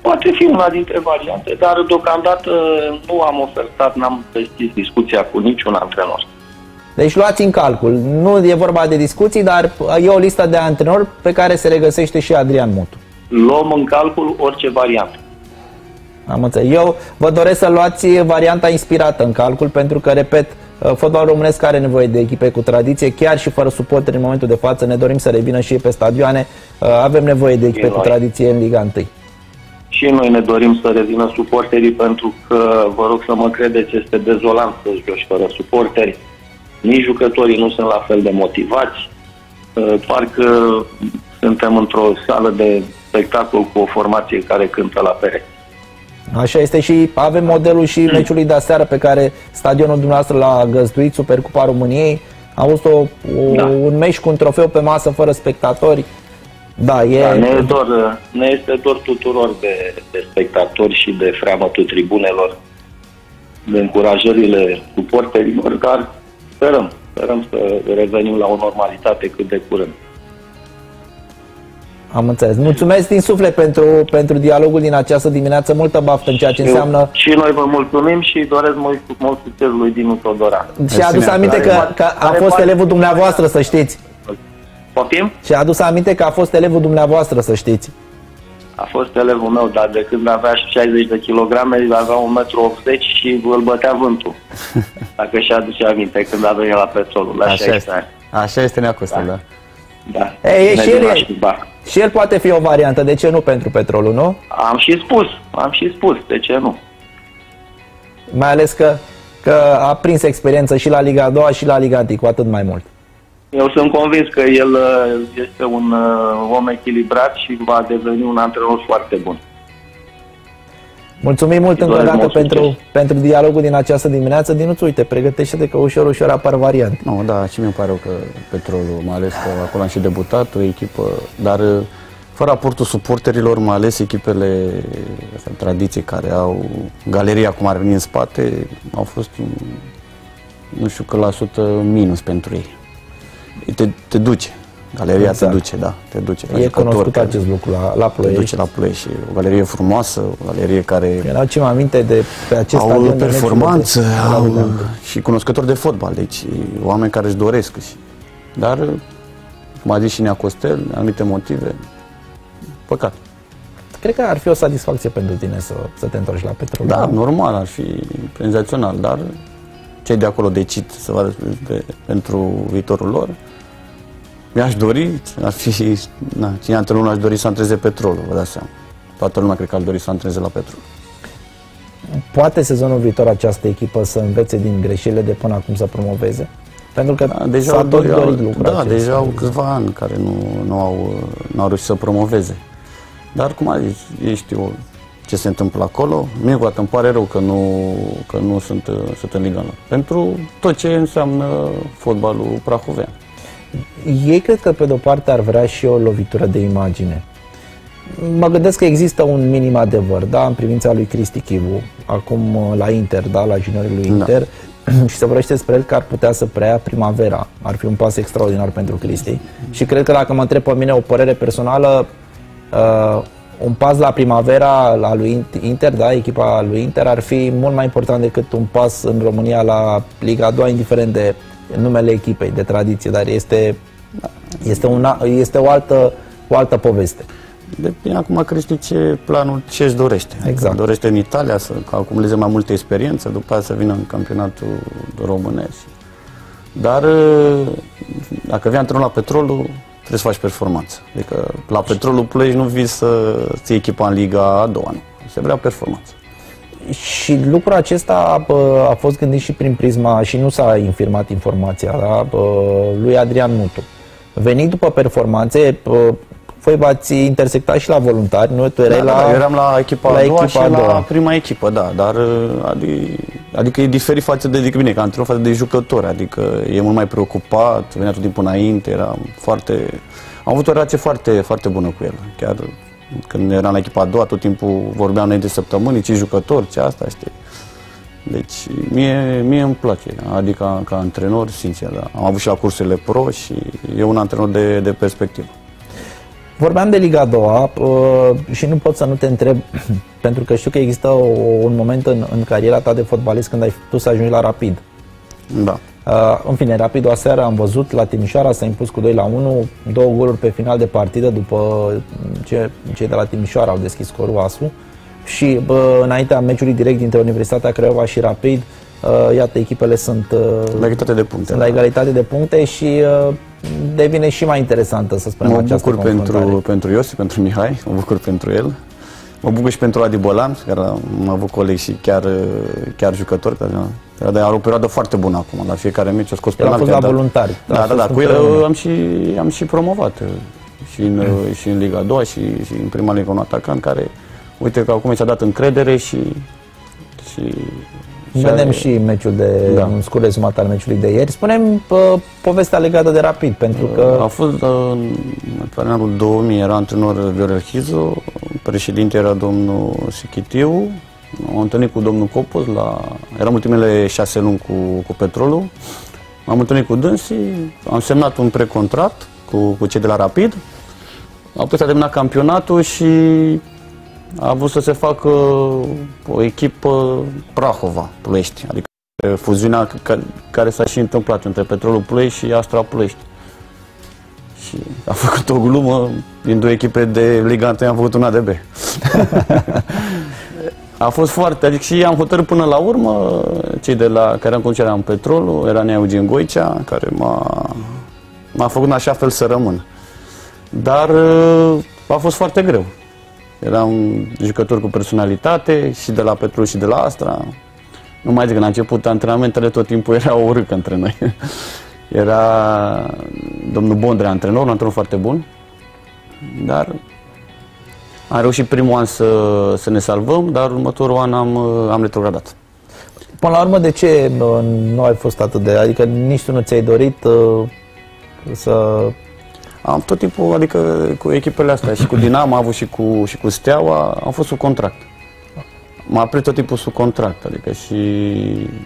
[SPEAKER 5] poate fi una dintre variante, dar deocamdată nu am ofertat, n-am deschis discuția cu niciun antrenor.
[SPEAKER 1] Deci luați în calcul. Nu e vorba de discuții, dar e o listă de antrenori pe care se regăsește și Adrian Mutu.
[SPEAKER 5] Luăm în calcul orice variantă.
[SPEAKER 1] Am înțeles. Eu vă doresc să luați varianta inspirată în calcul, pentru că, repet, uh, fotbalul românesc are nevoie de echipe cu tradiție, chiar și fără suporteri în momentul de față. Ne dorim să revină și ei pe stadioane. Uh, Avem nevoie de echipe
[SPEAKER 5] E
[SPEAKER 1] cu
[SPEAKER 5] noi.
[SPEAKER 1] tradiție în Liga 1.
[SPEAKER 5] Și noi ne dorim să revină suporterii pentru că, vă rog să mă credeți, este dezolant să joci fără suporteri. Nici jucătorii nu sunt la fel de motivați. Uh, Parcă suntem într-o sală de spectacol cu o formație care cântă la pereți.
[SPEAKER 1] Așa este și avem modelul și meciului de aseară pe care stadionul dumneavoastră l-a găzduit, Supercupa României. A fost o, o,
[SPEAKER 5] Da.
[SPEAKER 1] un meci cu un trofeu pe masă fără spectatori. Da, e...
[SPEAKER 5] Da, ne, e dor, ne este dor tuturor de, de spectatori și de freamătul tribunelor, de încurajările suporterilor, dar sperăm, sperăm să revenim la o normalitate cât de curând.
[SPEAKER 1] Am înțeles. Mulțumesc din suflet pentru, pentru dialogul din această dimineață. Multă baftă în ceea ce înseamnă...
[SPEAKER 5] Și noi vă mulțumim și doresc mult, mult succes lui Dinu Todoran.
[SPEAKER 1] Și a adus aminte că, că a fost elevul dumneavoastră, să știți.
[SPEAKER 5] Poftim?
[SPEAKER 1] Și a adus aminte că a fost elevul dumneavoastră, să știți.
[SPEAKER 5] A fost elevul meu, dar de când avea 60 de kilograme, avea 1,80 m și îl bătea vântul. Dacă și aduce aminte când a venit la petrolul, la
[SPEAKER 2] Așa
[SPEAKER 5] 60
[SPEAKER 2] este.
[SPEAKER 5] ani.
[SPEAKER 2] Așa este neacostul, da.
[SPEAKER 5] Da.
[SPEAKER 1] Ei, e, și, el,
[SPEAKER 5] Nebuna
[SPEAKER 1] e,
[SPEAKER 5] ba.
[SPEAKER 1] și el poate fi o variantă. De ce nu pentru petrolul, nu?
[SPEAKER 5] Am și spus, am și spus, de ce nu?
[SPEAKER 1] Mai ales că, că a prins experiență și la Liga a doua și la Liga 1, cu atât mai mult.
[SPEAKER 5] Eu sunt convins că el uh, este un uh, om echilibrat și va deveni un antrenor foarte bun.
[SPEAKER 1] Mulțumim mult încă o
[SPEAKER 5] doresc
[SPEAKER 1] dată
[SPEAKER 5] mult
[SPEAKER 1] pentru,
[SPEAKER 5] succes.
[SPEAKER 1] pentru dialogul din această dimineață. Dinuț, uite, pregătește-te că ușor, ușor apar variante.
[SPEAKER 2] Nu, da, și mi-e pare rău că Petrolul, mai ales că acolo am și debutat, o echipă, dar uh, fără aportul suporterilor, mai ales echipele astea, tradiții care au galeria cum ar veni în spate, au fost, un, nu știu că la sută minus pentru ei. Te, te duce, galeria
[SPEAKER 1] Exact.
[SPEAKER 2] te duce, da, te duce. la
[SPEAKER 1] E
[SPEAKER 2] jucători
[SPEAKER 1] cunoscut
[SPEAKER 2] care
[SPEAKER 1] acest lucru la, la
[SPEAKER 2] Te
[SPEAKER 1] Ploiești.
[SPEAKER 2] duce la Ploiești. E o galerie frumoasă, o galerie care
[SPEAKER 1] Erau ce mai aminte de pe acest
[SPEAKER 2] au
[SPEAKER 1] stadion de
[SPEAKER 2] performanță,
[SPEAKER 1] meciuri de- de la
[SPEAKER 2] au
[SPEAKER 1] Lulean.
[SPEAKER 2] și cunoscători de fotbal, deci oameni care își doresc. Și, dar, cum a zis și Nea Costel, anumite motive, păcat.
[SPEAKER 1] Cred că ar fi o satisfacție pentru tine să, să te întorci la petrol.
[SPEAKER 2] Da, normal, ar fi senzațional, dar cei de acolo decid să vadă de, pentru viitorul lor. Mi-aș dori, ar fi, na, cine antrenor nu aș dori să antreze petrolul, vă dați seama. Toată lumea cred că ar dori să antreze la petrol.
[SPEAKER 1] Poate sezonul viitor această echipă să învețe din greșelile de până acum să promoveze? Pentru că
[SPEAKER 2] Da, deja
[SPEAKER 1] s-a
[SPEAKER 2] au,
[SPEAKER 1] tot
[SPEAKER 2] doi,
[SPEAKER 1] dorit
[SPEAKER 2] au,
[SPEAKER 1] lucrul
[SPEAKER 2] da,
[SPEAKER 1] acesta.
[SPEAKER 2] deja au câțiva ani care nu, nu, au, nu au reușit să promoveze. Dar, cum a zis, ei știu ce se întâmplă acolo. Mie cu atât îmi pare rău că nu, că nu sunt, sunt în Liga 1. Pentru tot ce înseamnă fotbalul prahovean.
[SPEAKER 1] Ei cred că pe de-o parte ar vrea și o lovitură de imagine. Mă gândesc că există un minim adevăr, da, în privința lui Cristi Chivu, acum uh, la Inter, da, la juniorii lui
[SPEAKER 2] Da.
[SPEAKER 1] Inter, și se vorbește despre el că ar putea să preia primavera. Ar fi un pas extraordinar pentru Cristi. Și cred că dacă mă întreb pe mine o părere personală, uh, un pas la primavera la lui Inter, da, echipa lui Inter, ar fi mult mai important decât un pas în România la Liga 2, indiferent de numele echipei, de tradiție, dar este, este, una, este o, altă, o altă poveste.
[SPEAKER 2] Depinde acum Cristi ce planul, ce își dorește.
[SPEAKER 1] Exact.
[SPEAKER 2] Dorește în Italia să acumuleze mai multă experiență, după aceea să vină în campionatul românesc. Dar dacă vii antrenor la petrolul, trebuie să faci performanță. Adică la petrolul Ploiești nu vii să ții echipa în Liga a doua, nu. Se vrea performanță.
[SPEAKER 1] Și lucrul acesta bă, a fost gândit și prin prisma, și nu s-a infirmat informația, da, bă, lui Adrian Mutu. Venit după performanțe, bă, voi v-ați intersectat și la voluntari, nu? Tu erai
[SPEAKER 2] Da,
[SPEAKER 1] la,
[SPEAKER 2] da, da, eu eram la echipa
[SPEAKER 1] la
[SPEAKER 2] a doua
[SPEAKER 1] echipa
[SPEAKER 2] și
[SPEAKER 1] a
[SPEAKER 2] la
[SPEAKER 1] doua.
[SPEAKER 2] prima echipă, da, dar adică, adică e diferit față de, adică bine, ca antrenor față de jucători, adică e mult mai preocupat, venea tot timpul înainte, era foarte... Am avut o relație foarte, foarte bună cu el, chiar când eram la echipa a doua, tot timpul vorbeam înainte de săptămâni, ce jucători, ce asta, știi. Deci mie, mie îmi place, adică ca, ca antrenor, sincer, da. Am avut și la cursurile pro și e un antrenor de, de perspectivă.
[SPEAKER 1] Vorbeam de Liga 2 uh, și nu pot să nu te întreb, pentru că știu că există o, un moment în, în cariera ta de fotbalist când ai tu să ajungi la Rapid.
[SPEAKER 2] Da.
[SPEAKER 1] Uh, în fine, Rapid o seară am văzut la Timișoara s-a impus cu 2 la 1, două goluri pe final de partidă după ce cei de la Timișoara au deschis scorul ASU și bă, înaintea meciului direct dintre Universitatea Craiova și Rapid, uh, iată, echipele sunt, uh,
[SPEAKER 2] La egalitate de puncte.
[SPEAKER 1] sunt la
[SPEAKER 2] da.
[SPEAKER 1] egalitate de puncte și uh, devine și mai interesantă, să spunem,
[SPEAKER 2] Mă
[SPEAKER 1] această
[SPEAKER 2] bucur
[SPEAKER 1] confruntare.
[SPEAKER 2] pentru, pentru Iosif, pentru Mihai, mă bucur pentru el. Mă bucur și pentru Adi Bolan, care am avut colegi și chiar, chiar jucători. Care, care are o perioadă foarte bună acum, la fiecare meci a scos
[SPEAKER 1] El a
[SPEAKER 2] penalti.
[SPEAKER 1] fost la
[SPEAKER 2] dat-
[SPEAKER 1] voluntari. A
[SPEAKER 2] Da, da,
[SPEAKER 1] fost
[SPEAKER 2] da,
[SPEAKER 1] în
[SPEAKER 2] cu el
[SPEAKER 1] România.
[SPEAKER 2] am și, am și promovat uh, și în, uh, și în Liga 2 și, și în prima ligă un atacant care, uite că acum i s-a dat încredere și, și și
[SPEAKER 1] Vedem
[SPEAKER 2] are-
[SPEAKER 1] și meciul de,
[SPEAKER 2] Da.
[SPEAKER 1] un scurt rezumat al meciului de ieri. Spunem pă, povestea legată de Rapid, pentru că
[SPEAKER 2] A fost uh, în anul 2000, era antrenor Viorel Chizu, președinte era domnul Sichitiu, am întâlnit cu domnul Copos, la, eram ultimele șase luni cu, cu petrolul, am întâlnit cu dânsii, am semnat un precontrat cu, cu cei de la Rapid, apoi s-a terminat campionatul și a avut să se facă o echipă Prahova, Ploiești, adică fuziunea ca- care s-a și întâmplat între Petrolul Ploiești și Astra Ploiești. Și a făcut o glumă, din două echipe de Liga 1 am făcut una de B. a fost foarte, adică și am hotărât până la urmă, cei de la care am conducerea în Petrolul, era Nea Eugen Goicea, care m-a, m-a făcut în așa fel să rămân. Dar uh, a fost foarte greu. Era un jucător cu personalitate și de la Petrol și de la Astra. Nu mai zic că la început antrenamentele tot timpul era o râcă între noi. Era domnul Bondrea antrenor, un antrenor foarte bun. Dar am reușit primul an să, să ne salvăm, dar următorul an am, am retrogradat.
[SPEAKER 1] Până la urmă, de ce uh, nu ai fost atât de... Adică nici tu nu ți-ai dorit uh, să...
[SPEAKER 2] Am tot timpul, adică cu echipele astea și cu Dinamo am avut și cu, și cu Steaua, am fost sub contract. M-a oprit tot timpul sub contract, adică și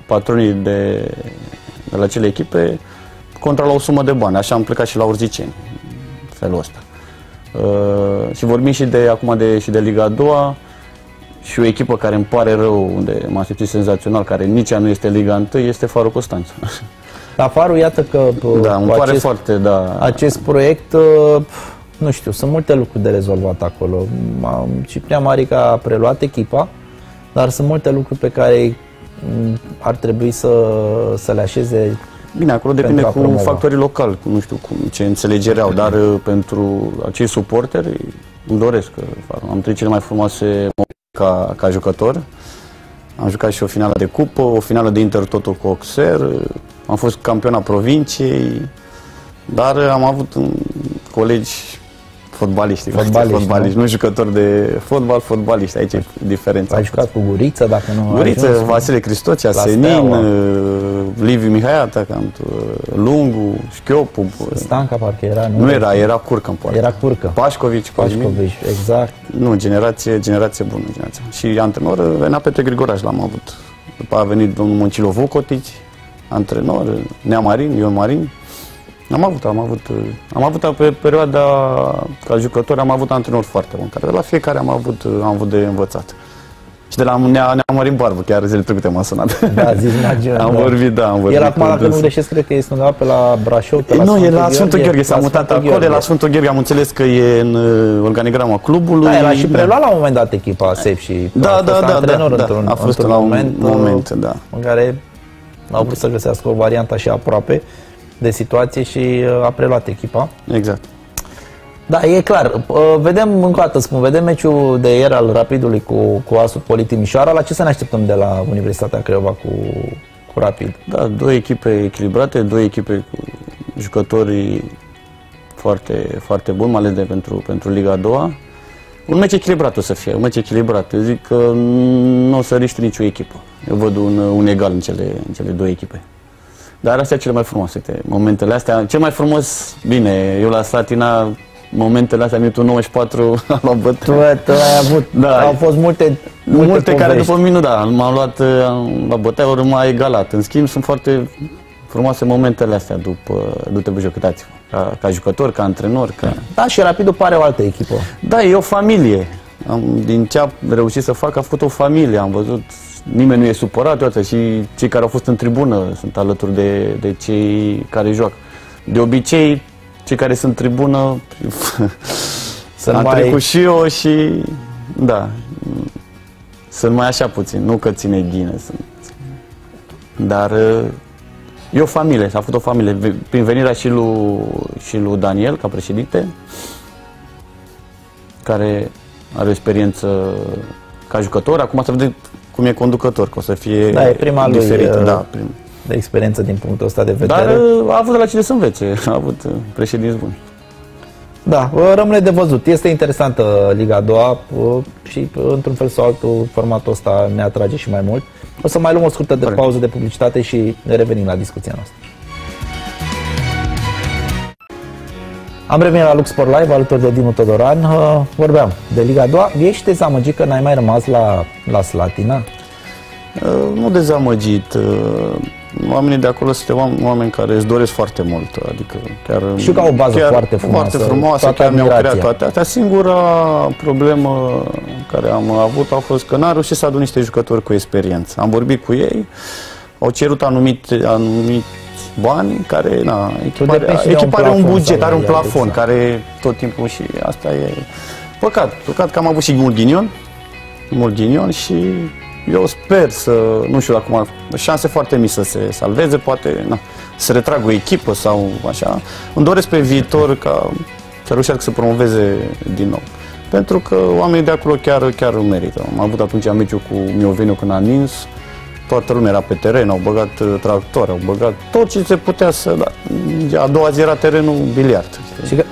[SPEAKER 2] patronii de, de la acele echipe contra la o sumă de bani. Așa am plecat și la Urziceni, în felul ăsta. Uh, și vorbim și de acum de, și de Liga a doua și o echipă care îmi pare rău, unde m-a simțit senzațional, care nici ea nu este Liga 1, este Farul Constanța.
[SPEAKER 1] La Farul, iată că uh,
[SPEAKER 2] Da, îmi
[SPEAKER 1] cu
[SPEAKER 2] pare
[SPEAKER 1] acest,
[SPEAKER 2] foarte, da.
[SPEAKER 1] acest proiect, uh, nu știu, sunt multe lucruri de rezolvat acolo. Am- Ciprian Marica a preluat echipa, dar sunt multe lucruri pe care mm, ar trebui să, să le așeze
[SPEAKER 2] Bine, acolo depinde
[SPEAKER 1] Pentru a
[SPEAKER 2] cu
[SPEAKER 1] promova.
[SPEAKER 2] factorii locali, cu nu știu cum, ce înțelegere au, dar uh, pentru acei suporteri îmi doresc. că fac. Am trăit cele mai frumoase momente ca, ca jucător. Am jucat și o finală de cupă, o finală de Intertoto cu Oxer, uh, am fost campion a provinciei, dar uh, am avut um, colegi fotbaliști,
[SPEAKER 1] Fotbaliști,
[SPEAKER 2] fotbaliști nu jucători de fotbal, fotbaliști, aici e diferența.
[SPEAKER 1] Ai jucat cu Guriță, dacă nu ai
[SPEAKER 2] Guriță,
[SPEAKER 1] ajuns?
[SPEAKER 2] Vasile Cristocea,
[SPEAKER 1] La
[SPEAKER 2] Senin,
[SPEAKER 1] Steaua.
[SPEAKER 2] uh, Liviu Mihai atacant, uh, Lungu, Șchiopu. uh,
[SPEAKER 1] Stanca parcă era, nu?
[SPEAKER 2] Nu era, era Curcă în poartă.
[SPEAKER 1] Era Curcă.
[SPEAKER 2] Pașcovici, Cosmin.
[SPEAKER 1] Pașcovici, exact.
[SPEAKER 2] Nu, generație, generație bună. Generație. Și antrenor uh, venea Petre Grigoraș, l-am avut. După a venit domnul Moncilo Vucotici, antrenor, uh, Nea Marin, Ion Marin. Am avut, am avut, uh, am avut pe perioada ca jucător, am avut antrenor foarte bun, care de la fiecare am avut, uh, am avut de învățat. Și de la Nea, Nea Marin Barbu, chiar zilele trecute m-a sunat.
[SPEAKER 1] Da, zici Magion.
[SPEAKER 2] Am
[SPEAKER 1] da.
[SPEAKER 2] vorbit, da, am vorbit.
[SPEAKER 1] El acum,
[SPEAKER 2] cu
[SPEAKER 1] dacă nu
[SPEAKER 2] dânsul.
[SPEAKER 1] greșesc, cred că este undeva pe la Brașov, pe la
[SPEAKER 2] nu, e
[SPEAKER 1] Sfântul
[SPEAKER 2] la Sfântul Gheorghe, s-a
[SPEAKER 1] la
[SPEAKER 2] mutat
[SPEAKER 1] Sfântul
[SPEAKER 2] acolo, e
[SPEAKER 1] Gheorghe.
[SPEAKER 2] la Sfântul Gheorghe, am înțeles că e în uh, organigrama clubului.
[SPEAKER 1] Da, el a și preluat la un moment dat echipa SEP și
[SPEAKER 2] Da,
[SPEAKER 1] a
[SPEAKER 2] da,
[SPEAKER 1] fost
[SPEAKER 2] da,
[SPEAKER 1] antrenor
[SPEAKER 2] da, da.
[SPEAKER 1] într-un,
[SPEAKER 2] A fost
[SPEAKER 1] într-un
[SPEAKER 2] la un
[SPEAKER 1] moment,
[SPEAKER 2] moment,
[SPEAKER 1] uh,
[SPEAKER 2] da.
[SPEAKER 1] în care au vrut să găsească o variantă așa aproape de situație și uh, a preluat echipa.
[SPEAKER 2] Exact.
[SPEAKER 1] Da, e clar. Uh, Vedem, încă o dată spun, vedem meciul de ieri al Rapidului cu, cu Asul Poli Timișoara. La ce să ne așteptăm de la Universitatea Craiova cu, cu Rapid?
[SPEAKER 2] Da, două echipe echilibrate, două echipe cu jucători foarte, foarte buni, mai ales de pentru, pentru Liga a doua. Un meci echilibrat o să fie, un meci echilibrat. Eu zic că nu o să riște nicio echipă. Eu văd un, un egal în cele, în cele două echipe. Dar astea cele mai frumoase, uite, momentele astea. Cel mai frumos, bine, eu la Slatina, momentele astea, minutul 94, am luat
[SPEAKER 1] Tu,
[SPEAKER 2] bătaie.
[SPEAKER 1] tu ai avut,
[SPEAKER 2] Da.
[SPEAKER 1] au fost multe, multe,
[SPEAKER 2] Multe care
[SPEAKER 1] povești.
[SPEAKER 2] după mine, da, m-am luat, am luat bătaie, ori m-a egalat. În schimb, sunt foarte frumoase momentele astea după, după jucătați ca, ca jucător, ca antrenor. Ca...
[SPEAKER 1] Da, și Rapidul pare o altă echipă.
[SPEAKER 2] Da, e o familie. Am, din ce am reușit să fac, a făcut o familie. Am văzut, nimeni nu e supărat, toate, și cei care au fost în tribună sunt alături de, de cei care joacă. De obicei, cei care sunt în tribună,
[SPEAKER 1] Sunt
[SPEAKER 2] am
[SPEAKER 1] mai-
[SPEAKER 2] trecut și eu și, da, sunt mai așa puțin, nu că ține ghine, sunt. Dar e o familie, s-a făcut o familie. Prin venirea și lui, și lui Daniel ca președinte, care are o experiență ca jucător, acum să vedem cum e conducător, că o să fie
[SPEAKER 1] Da, e prima lui,
[SPEAKER 2] diferit.
[SPEAKER 1] uh,
[SPEAKER 2] Da, prim.
[SPEAKER 1] de experiență din punctul ăsta de vedere.
[SPEAKER 2] Dar uh, a avut de la cine să învețe, a avut uh, președinți buni.
[SPEAKER 1] Da, uh, rămâne de văzut. Este interesantă Liga a doua uh, și uh, într-un fel sau altul formatul ăsta ne atrage și mai mult. O să mai luăm o scurtă de
[SPEAKER 2] Corect.
[SPEAKER 1] pauză de publicitate și ne revenim la discuția noastră. Am revenit la Lux Sport Live alături de Dinu Todoran. Uh, Vorbeam de Liga a doua. Ești dezamăgit că n-ai mai rămas la, la Slatina?
[SPEAKER 2] Uh, nu dezamăgit. uh, oamenii de acolo sunt oameni, oameni care îți doresc foarte mult. Adică chiar,
[SPEAKER 1] Și că au o bază
[SPEAKER 2] chiar,
[SPEAKER 1] foarte frumoasă,
[SPEAKER 2] Foarte frumoasă,
[SPEAKER 1] toată
[SPEAKER 2] chiar mi-au creat
[SPEAKER 1] admirația.
[SPEAKER 2] toate astea. Singura problemă care am avut a fost că n-a reușit să adun niște jucători cu experiență. Am vorbit cu ei, au cerut anumit, anumit bani care, na, echipa, are,
[SPEAKER 1] depinde și de
[SPEAKER 2] echipa
[SPEAKER 1] un
[SPEAKER 2] are un
[SPEAKER 1] plafon
[SPEAKER 2] buget, are un
[SPEAKER 1] salarial,
[SPEAKER 2] plafon
[SPEAKER 1] exact.
[SPEAKER 2] care tot timpul și asta e păcat. Păcat că am avut și mult ghinion, mult ghinion și eu sper să, nu știu acum, șanse foarte mici să se salveze, poate na, să retragă o echipă sau așa. Îmi doresc pe viitor ca să reușească să promoveze din nou. Pentru că oamenii de acolo chiar, chiar merită. Am avut atunci meciul cu Mioveniu când a nins, toată lumea era pe teren, au băgat uh, tractori, au băgat tot ce se putea să... Da. A doua zi era terenul biliard. știi?
[SPEAKER 1] Și că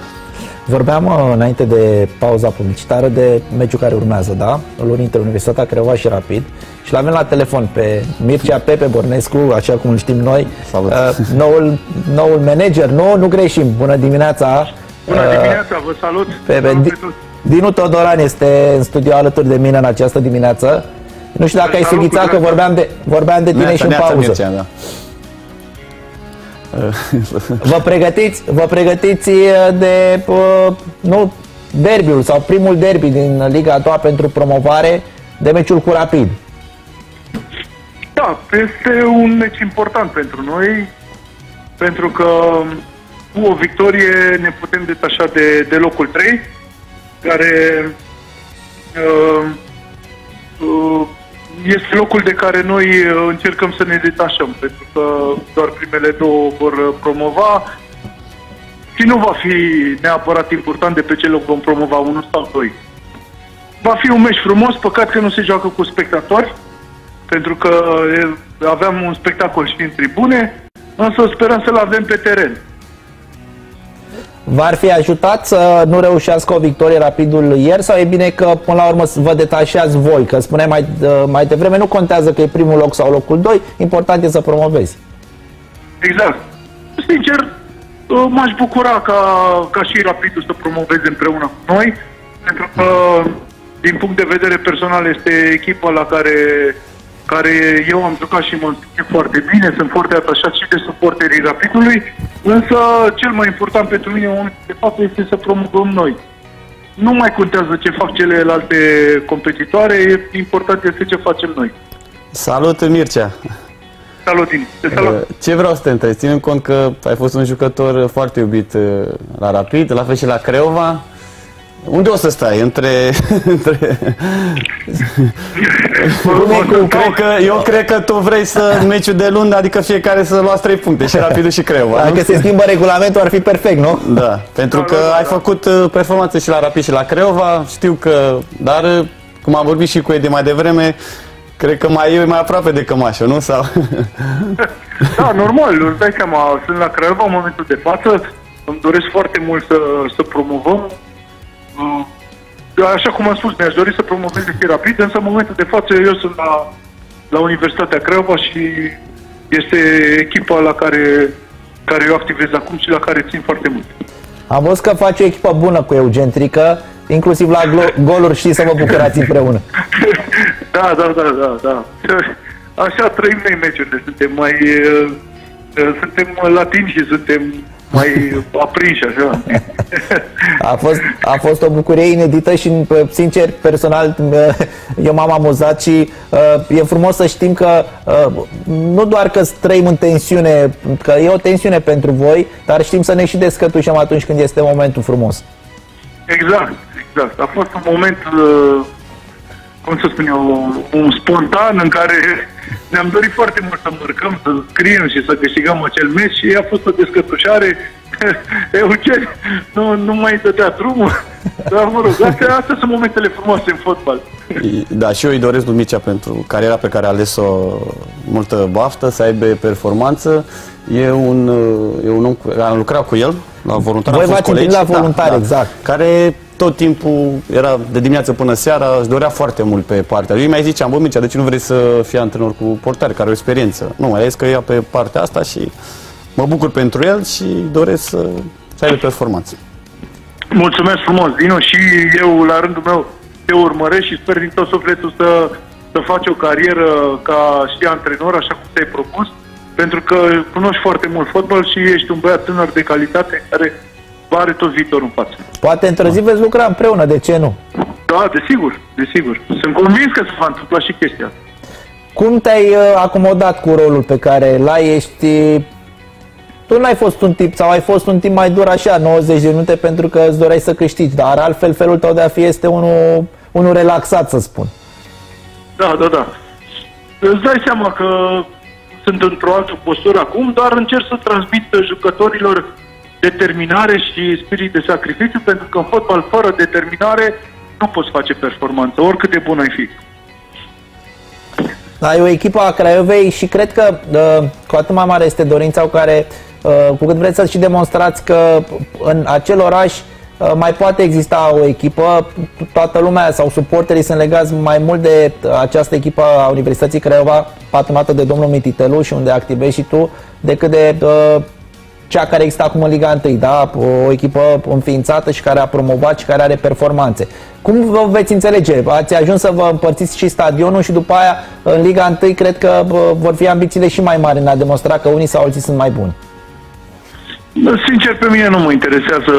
[SPEAKER 1] vorbeam uh, înainte de pauza publicitară de meciul care urmează, da? Îl unii între Universitatea Craiova și Rapid. Și l-avem la telefon pe Mircea Pepe Bornescu, așa cum îl știm noi,
[SPEAKER 2] Salut.
[SPEAKER 1] Uh, noul, noul manager. Nu, nu greșim. Bună dimineața!
[SPEAKER 6] Bună
[SPEAKER 1] Uh,
[SPEAKER 6] dimineața, vă salut!
[SPEAKER 1] Pepe,
[SPEAKER 6] Salut
[SPEAKER 1] Di-
[SPEAKER 6] pe toți.
[SPEAKER 1] Dinu Todoran este în studio alături de mine în această dimineață. Nu știu dacă ai
[SPEAKER 6] Salut,
[SPEAKER 1] sughițat că
[SPEAKER 6] Cuzea.
[SPEAKER 1] vorbeam de, vorbeam de tine
[SPEAKER 2] Neața,
[SPEAKER 1] și în
[SPEAKER 2] neața,
[SPEAKER 1] pauză.
[SPEAKER 2] Mircea, da.
[SPEAKER 1] Vă pregătiți, vă pregătiți uh, de uh, nu, derbiul sau primul derby din Liga a doua pentru promovare de meciul cu Rapid.
[SPEAKER 6] Da, este un meci important pentru noi, pentru că cu o victorie ne putem detașa de, de locul 3, care uh, uh, este locul de care noi uh, încercăm să ne detașăm, pentru că doar primele două vor uh, promova și nu va fi neapărat important de pe ce loc vom promova unul sau doi. Va fi un meci frumos, păcat că nu se joacă cu spectatori, pentru că e, aveam un spectacol și în tribune, însă sperăm să-l avem pe teren.
[SPEAKER 1] V-ar fi ajutat să nu reușească o victorie Rapidul ieri sau e bine că până la urmă vă detașați voi? Că spuneai mai, uh, mai devreme, nu contează că e primul loc sau locul 2, important e să promovezi.
[SPEAKER 6] Exact. Sincer, uh, m-aș bucura ca, ca și Rapidul să promoveze împreună cu noi, pentru că, din punct de vedere personal, este echipa la care, care eu am jucat și mă simt foarte bine, sunt foarte atașat și de suporterii Rapidului, însă cel mai important pentru mine în momentul de față este să promovăm noi. Nu mai contează ce fac celelalte competitoare, important este ce facem noi.
[SPEAKER 2] Salut, Mircea!
[SPEAKER 6] Salut, Dini. Te salut.
[SPEAKER 2] Uh, Ce vreau să te întreb? Ținând cont că ai fost un jucător foarte iubit uh, la Rapid, la fel și la Creova, unde o să stai? Între... între... cred că, eu cred că tu vrei să în meciul de luni, adică fiecare să luați 3 puncte, și Rapidul și Creova. nu?
[SPEAKER 1] Dacă se schimbă regulamentul ar fi perfect, nu?
[SPEAKER 2] Da, pentru că ai făcut uh, performanțe și la Rapid și la Creova, știu că, dar uh, cum am vorbit și cu Edi mai devreme, cred că mai e mai aproape de cămașă, nu? Sau...
[SPEAKER 6] Da, normal, îți dai seama, sunt la Craiova în momentul de față, îmi doresc foarte mult să, să promovăm. Uh, Așa cum am spus, mi-aș dori să promovez și rapid, însă în momentul de față eu sunt la, la Universitatea Craiova și este echipa la care, care eu activez acum și la care țin foarte mult.
[SPEAKER 1] Am văzut că face o echipă bună cu Eugen Trică, inclusiv la glo- goluri și să vă bucurați împreună.
[SPEAKER 6] Da, da, da, da, da. Așa trăim noi meciurile, suntem mai... uh, uh, Suntem latinși și suntem mai aprinși, așa.
[SPEAKER 1] A fost, a fost o bucurie inedită și, sincer, personal, eu m-am amuzat și uh, e frumos să știm că uh, nu doar că trăim în tensiune, că e o tensiune pentru voi, dar știm să ne și descătușăm atunci când este momentul frumos.
[SPEAKER 6] Exact, exact. A fost un moment, uh, cum să spun eu, un spontan în care ne-am dorit foarte mult să mărcăm, să scriem și să câștigăm acel meci și a fost o descătușare. Eugen nu, nu mai dădea drumul, dar mă rog, astea, astea sunt momentele frumoase în fotbal.
[SPEAKER 2] Da, și eu îi doresc lui Mircea pentru cariera pe care a ales-o multă baftă, să aibă performanță. E un, e un om cu, am lucrat cu el la voluntar.
[SPEAKER 1] Voi
[SPEAKER 2] am fost
[SPEAKER 1] v-ați întâlnit
[SPEAKER 2] colegi,
[SPEAKER 1] la voluntar, exact.
[SPEAKER 2] Care tot timpul era de dimineață până seara, își dorea foarte mult pe partea. Eu mai ziceam, bă Mircea, de ce nu vrei să fii antrenor cu portare, care are o experiență? Nu, mai zis că ia pe partea asta și mă bucur pentru el și doresc să, să aibă performanță.
[SPEAKER 6] Mulțumesc frumos, Dino, și eu la rândul meu te urmăresc și sper din tot sufletul să, să faci o carieră ca și antrenor, așa cum ți-ai propus, pentru că cunoști foarte mult fotbal și ești un băiat tânăr de calitate care are tot viitorul în față.
[SPEAKER 1] Poate într-o zi veți lucra împreună, de ce nu?
[SPEAKER 6] Da, desigur, desigur. Sunt convins că se va întâmpla și chestia asta.
[SPEAKER 1] Cum te-ai uh, acomodat cu rolul pe care l-ai? Ești... Tu n-ai fost un tip sau ai fost un tip mai dur așa, 90 de minute, pentru că îți doreai să câștigi, dar altfel felul tău de a fi este unul, unul relaxat, să spun.
[SPEAKER 6] Da, da, da. Îți dai seama că sunt într-o altă postură acum, dar încerc să transmit jucătorilor determinare și spirit de sacrificiu, pentru că în fotbal fără determinare nu poți face performanță, oricât de bun ai fi.
[SPEAKER 1] Ai o echipă a Craiovei și cred că uh, cu atât mai mare este dorința cu care, uh, cu cât vreți să și demonstrați că în acel oraș uh, mai poate exista o echipă, toată lumea sau suporterii sunt legați mai mult de această echipă a Universității Craiova, patronată de domnul Mititelu și unde activezi și tu, decât de cea care există acum în Liga 1, da? o echipă înființată și care a promovat și care are performanțe. Cum vă veți înțelege? Ați ajuns să vă împărțiți și stadionul și după aia în Liga 1 cred că vor fi ambițiile și mai mari în a demonstra că unii sau alții sunt mai buni.
[SPEAKER 6] Sincer, pe mine nu mă interesează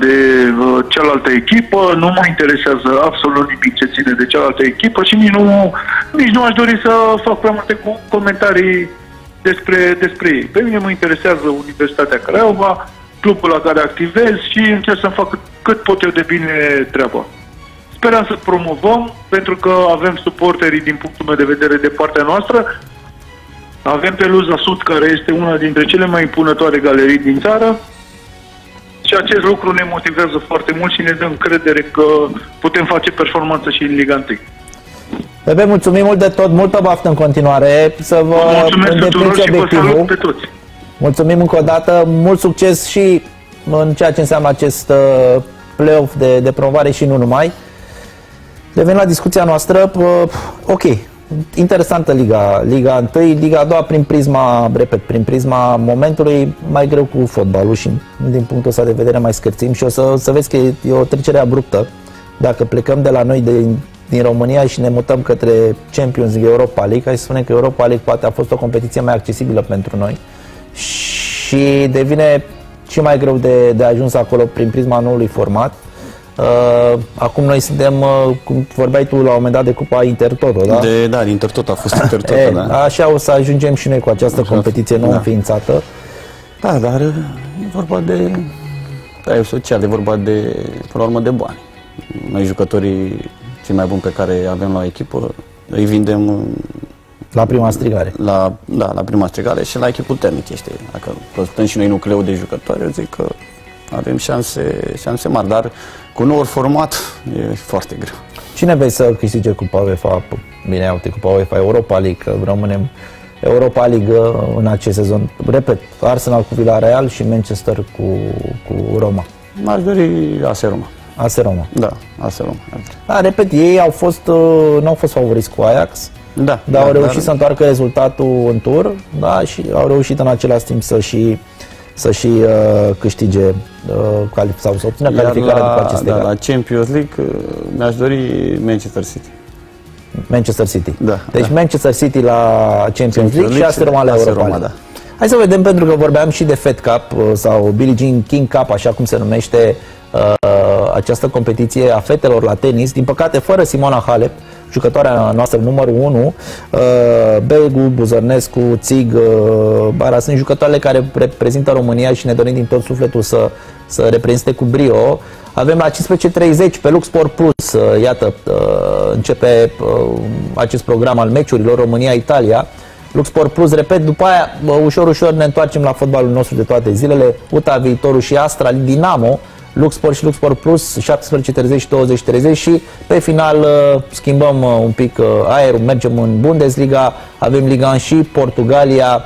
[SPEAKER 6] de uh, cealaltă echipă, nu mă interesează absolut nimic ce ține de cealaltă echipă și nici nu, nici nu aș dori să fac prea multe comentarii despre, despre ei. Pe mine mă interesează Universitatea Craiova, clubul la care activez și încerc să-mi fac cât pot eu de bine treaba. Sperăm să promovăm, pentru că avem suporterii din punctul meu de vedere de partea noastră. Avem pe Luza Sud, care este una dintre cele mai impunătoare galerii din țară. Și acest lucru ne motivează foarte mult și ne dă încredere că putem face performanță și în Liga 1.
[SPEAKER 1] Bebe, mulțumim mult de tot, multă baftă în continuare, să vă îndepliniți obiectivul.
[SPEAKER 6] pe toți.
[SPEAKER 1] Mulțumim încă o dată, mult succes și în ceea ce înseamnă acest uh, play-off de, de promovare și nu numai. Revenim la discuția noastră. Uh, ok, interesantă Liga, Liga 1, Liga 2 prin prisma, repet, prin prisma momentului mai greu cu fotbalul și din punctul ăsta de vedere mai scârțim și o să, să vezi că e o trecere abruptă. Dacă plecăm de la noi de din România și ne mutăm către Champions League, Europa League, hai să spunem că Europa League poate a fost o competiție mai accesibilă pentru noi și devine și mai greu de, de ajuns acolo prin prisma noului format. Uh, acum noi suntem, uh, cum vorbeai tu la un moment dat de Cupa Intertoto, da?
[SPEAKER 2] De, da, Intertoto a fost Intertoto,
[SPEAKER 1] e,
[SPEAKER 2] da.
[SPEAKER 1] Așa o să ajungem și noi cu această așa. competiție nou da. înființată.
[SPEAKER 2] Da, dar e vorba de da, e social, e vorba de, până la urmă, de bani. Noi jucătorii cei mai buni pe care avem la echipă, îi vindem
[SPEAKER 1] la prima strigare.
[SPEAKER 2] La, da, la prima strigare și la echipul termic este. Dacă costăm și noi nucleu de jucători, eu zic că avem șanse, șanse mari, dar cu nou format e foarte greu.
[SPEAKER 1] Cine vei să câștige Cupa UEFA? Bine, uite, Cupa UEFA Europa League, rămânem Europa League în acest sezon. Repet, Arsenal cu Villarreal și Manchester cu, cu Roma.
[SPEAKER 2] M-aș dori AS Roma.
[SPEAKER 1] AS Roma.
[SPEAKER 2] Da, AS Roma.
[SPEAKER 1] Da, repet, ei au fost, uh, nu au fost favoriți cu Ajax,
[SPEAKER 2] da,
[SPEAKER 1] dar
[SPEAKER 2] da,
[SPEAKER 1] au reușit
[SPEAKER 2] dar...
[SPEAKER 1] să întoarcă rezultatul în tur da, și au reușit în același timp să și să și uh, câștige uh, sau să obțină calificarea la, după aceste
[SPEAKER 2] da, la Champions League uh, mi-aș dori Manchester City.
[SPEAKER 1] Manchester City.
[SPEAKER 2] Da,
[SPEAKER 1] deci
[SPEAKER 2] da.
[SPEAKER 1] Manchester City la Champions, Champions League, League și AS Roma la Europa Roma, da. Hai să vedem, pentru că vorbeam și de Fed Cup uh, sau Billie Jean King Cup, așa cum se numește uh, această competiție a fetelor la tenis, din păcate fără Simona Halep, jucătoarea noastră numărul 1, uh, Belgu, Buzărnescu, Țig, uh, Bara, sunt jucătoarele care reprezintă România și ne dorim din tot sufletul să, să reprezinte cu brio. Avem la 15.30 pe Lux Sport Plus, uh, iată, începe acest program al meciurilor România-Italia. Lux Sport Plus, repet, după aia ușor, ușor ne întoarcem la fotbalul nostru de toate zilele, UTA Viitorul și Astra, Dinamo, Luxport și Luxport Plus 17.30 și 20.30 și pe final uh, schimbăm uh, un pic uh, aerul, mergem în Bundesliga, avem Liga și Portugalia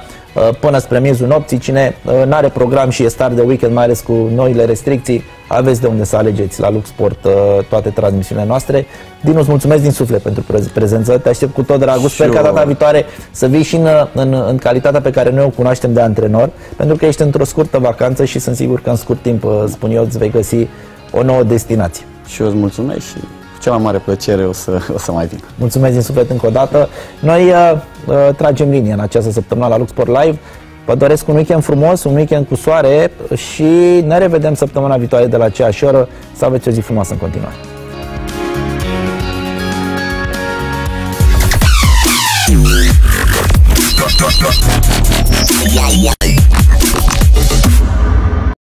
[SPEAKER 1] până spre miezul nopții. Cine nu are program și e start de weekend, mai ales cu noile restricții, aveți de unde să alegeți la Luxport toate transmisiunile noastre. Din îți mulțumesc din suflet pentru prezență, te aștept cu tot dragul. Sper ca data viitoare să vii și în, în, în calitatea pe care noi o cunoaștem de antrenor, pentru că ești într-o scurtă vacanță și sunt sigur că în scurt timp, spun eu, îți vei găsi o nouă destinație.
[SPEAKER 2] Și eu îți mulțumesc și cea mai mare plăcere o să, o să mai vin.
[SPEAKER 1] Mulțumesc din suflet încă o dată. Noi uh, uh, tragem linie în această săptămână la Luxport Live. Vă doresc un weekend frumos, un weekend cu soare și ne revedem săptămâna viitoare de la aceeași oră. Să aveți o zi frumoasă în continuare.
[SPEAKER 7] Yeah, yeah.